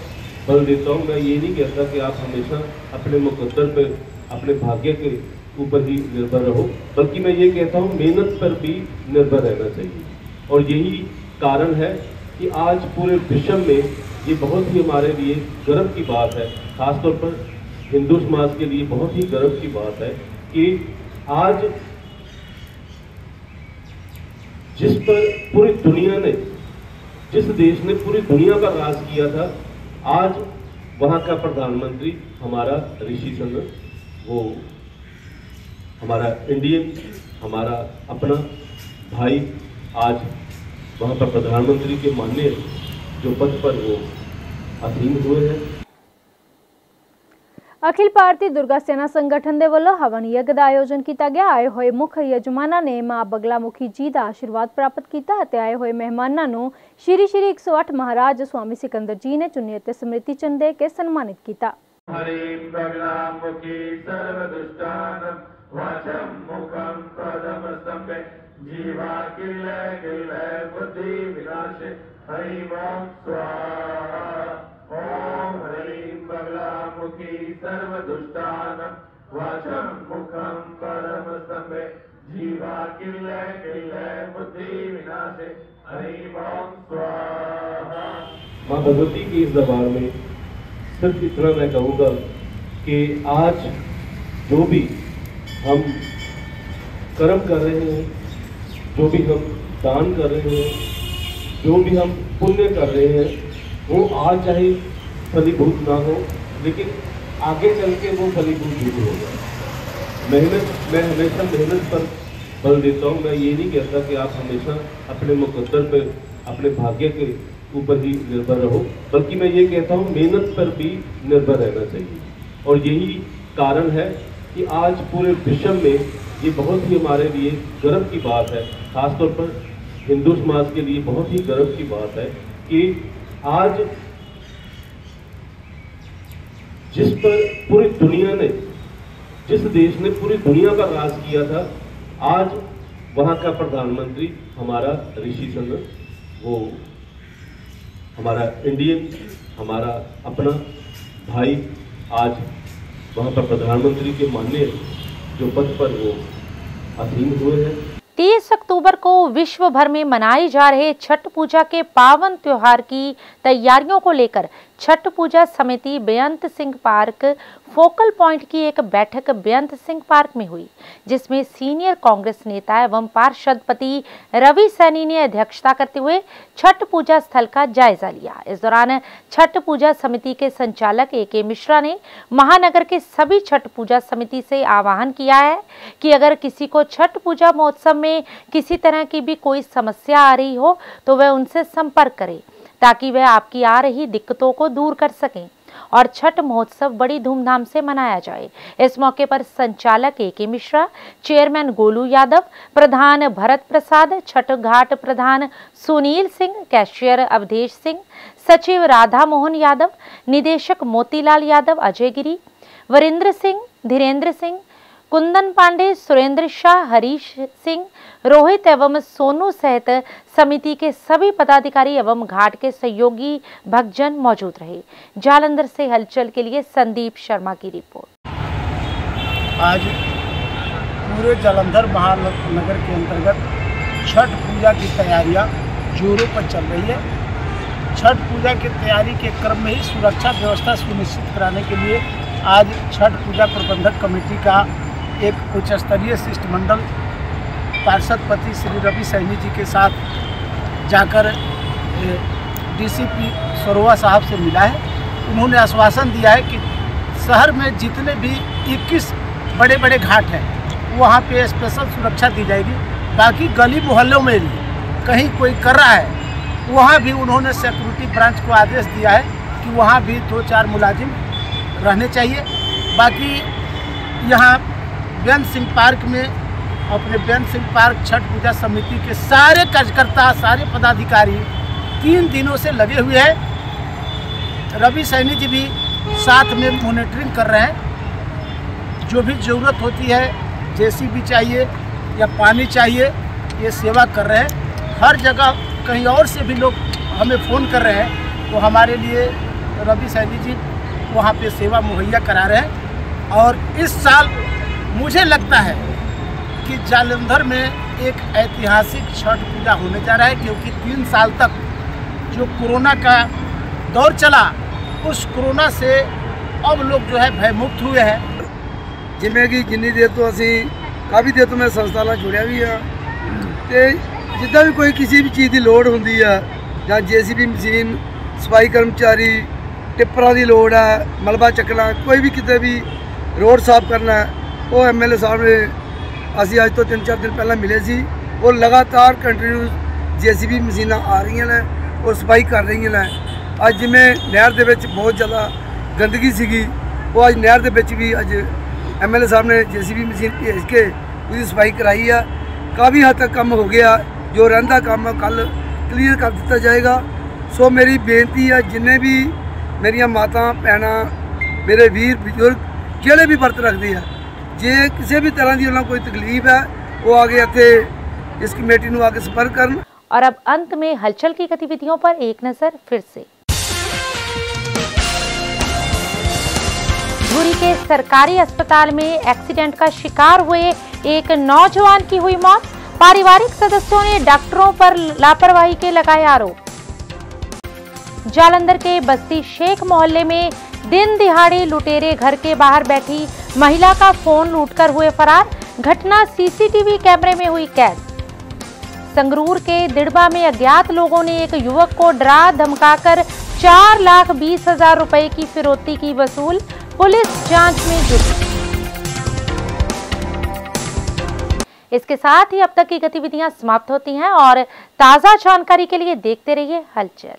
बल देता हूँ। मैं ये नहीं कहता कि आप हमेशा अपने मुकद्दर पर अपने भाग्य के ऊपर ही निर्भर रहो। बल्कि मैं ये कहता हूँ, मेहनत पर भी निर्भर रहना चाहिए। और यही कारण है कि आज पूरे विश्व में ये बहुत ही हमारे लिए गर्व की बात है। खासतौर पर हिंदू समाज के लिए बहुत ही गर्व की बात है कि आज जिस पर पूरी दुनिया ने, जिस देश ने पूरी दुनिया का राज किया था, आज वहाँ का प्रधानमंत्री हमारा ऋषि चंद्र, वो हमारा इंडियन हमारा अपना भाई आज वहाँ पर प्रधानमंत्री के मान्य जो पद पर वो अधीन हुए हैं ਅਖਿਲ ਭਾਰਤੀ ਦੁਰਗਾ ਸੇਨਾ ਸੰਗਠਨ ਦੇ ਵੱਲੋਂ ਹਵਨ ਯੱਗ ਦਾ ਆਯੋਜਨ ਕੀਤਾ ਗਿਆ ਆਏ ਹੋਏ ਮੁੱਖ ਯਜਮਾਨਾਂ ਨੇ ਮਾਂ ਬਗਲਾਮੁਖੀ ਜੀ ਦਾ ਆਸ਼ੀਰਵਾਦ ਪ੍ਰਾਪਤ ਕੀਤਾ ਅਤੇ ਆਏ ਹੋਏ ਮਹਿਮਾਨਾਂ ਨੂੰ ਸ਼੍ਰੀ ਸ਼੍ਰੀ 108 ਮਹਾਰਾਜ ਸਵਾਮੀ ਸਿਕੰਦਰ ਜੀ ਨੇ ਚੁੰਨੀ ਅਤੇ ਸਮ੍ਰਿਤੀ ਚੰਦ ਦੇ ਕੇ ਸਨਮਾਨਿਤ ਕੀਤਾ हरिं बगलामुखी सर्वदुष्टानं वाचं मुखं पदमस्तम्भे जीवा किल किल बुद्धि विनाशे। हरि ओम स्वाहा। ओम ह्रीं बगलामुखी सर्वदुष्टानं। वाचं मुखं पदमस्तम्भे जीवा किल किल बुद्धि विनाशे। हरि ओम स्वाहा। माँ भगवती के इस दरबार में सिर्फ़ इतना मैं कहूँगा कि आज जो भी हम कर्म कर रहे हैं, जो भी हम दान कर रहे हैं, जो भी हम पुण्य कर रहे हैं, वो आज चाहे फलीभूत ना हो, लेकिन आगे चल के वो फलीभूत ज़रूर होगा मेहनत, मैं हमेशा मेहनत पर बल देता हूँ। मैं ये नहीं कहता कि आप हमेशा अपने मुकद्दर पर अपने भाग्य के ऊपर ही निर्भर रहो, बल्कि मैं ये कहता हूँ, मेहनत पर भी निर्भर रहना चाहिए। और यही कारण है कि आज पूरे विश्व में ये बहुत ही हमारे लिए गर्व की बात है। खासतौर पर हिंदू समाज के लिए बहुत ही गर्व की बात है कि आज जिस पर पूरी दुनिया ने, जिस देश ने पूरी दुनिया का राज किया था, आज वहाँ का प्रधानमंत्री हमारा ऋषि चंद्र, वो हमारा इंडियन, हमारा अपना भाई आज वहाँ पर प्रधानमंत्री के माननीय जो पद पर वो अधीन हुए हैं। 30 अक्टूबर को विश्व भर में मनाए जा रहे छठ पूजा के पावन त्योहार की तैयारियों को लेकर छठ पूजा समिति Beant Singh park, focal point की एक बैठक बेअंत सिंह पार्क में हुई, जिसमें सीनियर कांग्रेस नेता एवं पार्षदपति रवि सैनी ने अध्यक्षता करते हुए छठ पूजा स्थल का जायजा लिया। इस दौरान छठ पूजा समिति के संचालक ए के मिश्रा ने महानगर के सभी छठ पूजा समिति से आह्वान किया है कि अगर किसी को छठ पूजा महोत्सव में किसी तरह की भी कोई समस्या आ रही हो तो वह उनसे संपर्क करे। ताकि वह आपकी आ रही दिक्कतों को दूर कर सकें और छठ महोत्सव बड़ी धूमधाम से मनाया जाए। इस मौके पर संचालक A K Mishra, chairman Golu Yadav, प्रधान भरत प्रसाद, छठ घाट प्रधान सुनील सिंह, कैशियर अवधेश सिंह, सचिव राधा मोहन यादव, निदेशक मोतीलाल यादव, अजय गिरी, वरिंद्र सिंह, धीरेन्द्र सिंह, कुंदन पांडे, सुरेंद्र शाह, हरीश सिंह रोहित एवं सोनू सहित समिति के सभी पदाधिकारी एवं घाट के सहयोगी भक्तजन मौजूद रहे। जालंधर से हलचल के लिए संदीप शर्मा की रिपोर्ट। आज पूरे जालंधर महानगर के अंतर्गत छठ पूजा की तैयारियाँ जोरों पर चल रही है। छठ पूजा की तैयारी के क्रम में ही सुरक्षा व्यवस्था सुनिश्चित कराने के लिए आज छठ पूजा प्रबंधक कमेटी का एक उच्च स्तरीय शिष्टमंडल पार्षद पति श्री रवि सैनी जी के साथ जाकर डीसीपी सरोवा साहब से मिला है। उन्होंने आश्वासन दिया है कि शहर में जितने भी 21 बड़े बड़े घाट हैं, वहाँ पे स्पेशल सुरक्षा दी जाएगी। बाकी गली मोहल्लों में भी कहीं कोई कर रहा है, वहाँ भी उन्होंने सिक्योरिटी ब्रांच को आदेश दिया है कि वहाँ भी दो चार मुलाजिम रहने चाहिए। बाकी यहाँ बेन सिंह पार्क में अपने बेन सिंह पार्क छठ पूजा समिति के सारे कार्यकर्ता, सारे पदाधिकारी तीन दिनों से लगे हुए हैं। रवि सैनी जी भी साथ में मॉनिटरिंग कर रहे हैं। जो भी ज़रूरत होती है जैसी भी चाहिए या पानी चाहिए, ये सेवा कर रहे हैं। हर जगह कहीं और से भी लोग हमें फ़ोन कर रहे हैं तो हमारे लिए रवि सैनी जी वहाँ पे सेवा मुहैया करा रहे हैं। और इस साल मुझे लगता है कि जालंधर में एक ऐतिहासिक छठ पूजा होने जा रहा है क्योंकि तीन साल तक जो कोरोना का दौर चला उस कोरोना से अब लोग जो है भयमुक्त हुए हैं ਜਿਵੇਂ ਕਿ ਜਿੰਨੀ ਦੇਰ ਤੋਂ ਅਸੀਂ ਕਾਫੀ ਦੇਰ ਤੋਂ ਮੈਂ ਸੰਸਥਾ ਨਾਲ ਜੁੜਿਆ ਵੀ ਆ ਤੇ ਜਿੱਦਾਂ ਵੀ ਕੋਈ ਕਿਸੇ ਵੀ ਚੀਜ਼ ਦੀ ਲੋੜ ਹੁੰਦੀ ਆ ਜਾਂ ਜੀਸੀਬੀ ਮਸ਼ੀਨ ਸਫਾਈ ਕਰਮਚਾਰੀ ਟਿੱਪਰਾਂ ਦੀ ਲੋੜ ਆ ਮਲਬਾ ਚੱਕਣਾ ਕੋਈ ਵੀ ਕਿਤੇ ਵੀ ਰੋਡ ਸਾਫ਼ ਕਰਨਾ ਉਹ ਐਮਐਲਏ ਸਾਹਿਬ ਨੇ ਅਸੀਂ ਅੱਜ ਤੋਂ 3-4 ਦਿਨ ਪਹਿਲਾਂ ਮਿਲੇ ਸੀ। ਉਹ ਲਗਾਤਾਰ ਕੰਟੀਨਿਊ ਜੀਸੀਬੀ ਮਸ਼ੀਨਾਂ ਆ ਰਹੀਆਂ ਨੇ, ਉਹ ਸਫ਼ਾਈ ਕਰ ਰਹੀਆਂ ਨੇ। ਅੱਜ ਜਿਵੇਂ ਨਹਿਰ ਦੇ ਵਿੱਚ ਬਹੁਤ ਜ਼ਿਆਦਾ ਗੰਦਗੀ ਸੀਗੀ, ਉਹ ਅੱਜ ਨਹਿਰ ਦੇ ਵਿੱਚ ਵੀ ਅੱਜ ਐਮਐਲਏ ਸਾਹਿਬ ਨੇ ਜੀਸੀਬੀ ਮਸ਼ੀਨ ਭੇਜ ਕੇ ਉਹਦੀ ਸਫ਼ਾਈ ਕਰਾਈ ਆ। ਕਾਫੀ ਹੱਦ ਤੱਕ ਕੰਮ ਹੋ ਗਿਆ। ਜੋ ਰਹਿੰਦਾ ਕੰਮ ਕੱਲ ਕਲੀਅਰ ਕਰ ਦਿੱਤਾ ਜਾਏਗਾ। ਸੋ ਮੇਰੀ ਬੇਨਤੀ ਆ, ਜਿੰਨੇ ਵੀ ਮੇਰੀਆਂ ਮਾਤਾ, ਭੈਣਾਂ, ਮੇਰੇ ਵੀਰ, ਬਜ਼ੁਰਗ, ਜਿਹੜੇ ਵੀ ਵਰਤ ਰੱਖਦੇ ਆ ਜੇ ਕਿਸੇ ਵੀ ਤਰ੍ਹਾਂ ਦੀ ਉਹਨਾਂ ਕੋਈ ਤਕਲੀਫ ਹੈ ਉਹ ਆ ਕੇ ਇੱਥੇ ਇਸ ਕਮੇਟੀ ਨੂੰ ਆ ਕੇ ਸੰਪਰਕ ਕਰਨ और अब अंत में हलचल की गतिविधियों पर एक नजर फिर से धुरी के सरकारी अस्पताल में एक्सीडेंट का शिकार हुए एक नौजवान की हुई मौत पारिवारिक सदस्यों ने डॉक्टरों पर लापरवाही के लगाए आरोप जालंधर के बस्ती शेख मोहल्ले में दिन दिहाड़े लुटेरे घर के बाहर बैठी महिला का फ़ोन लूटकर हुए फरार, घटना सीसीटीवी कैमरे में हुई कैद। संगरूर के दिड़बा में अज्ञात लोगों ने एक युवक को डरा, धमकाकर चार लाख बीस हज़ार रुपए की फिरौती की वसूल, पुलिस जाँच में जुटी। इसके साथ ही अब तक की गतिविधियाँ समाप्त होती हैं और ताज़ा जानकारी के लिए देखते रहिए हलचल।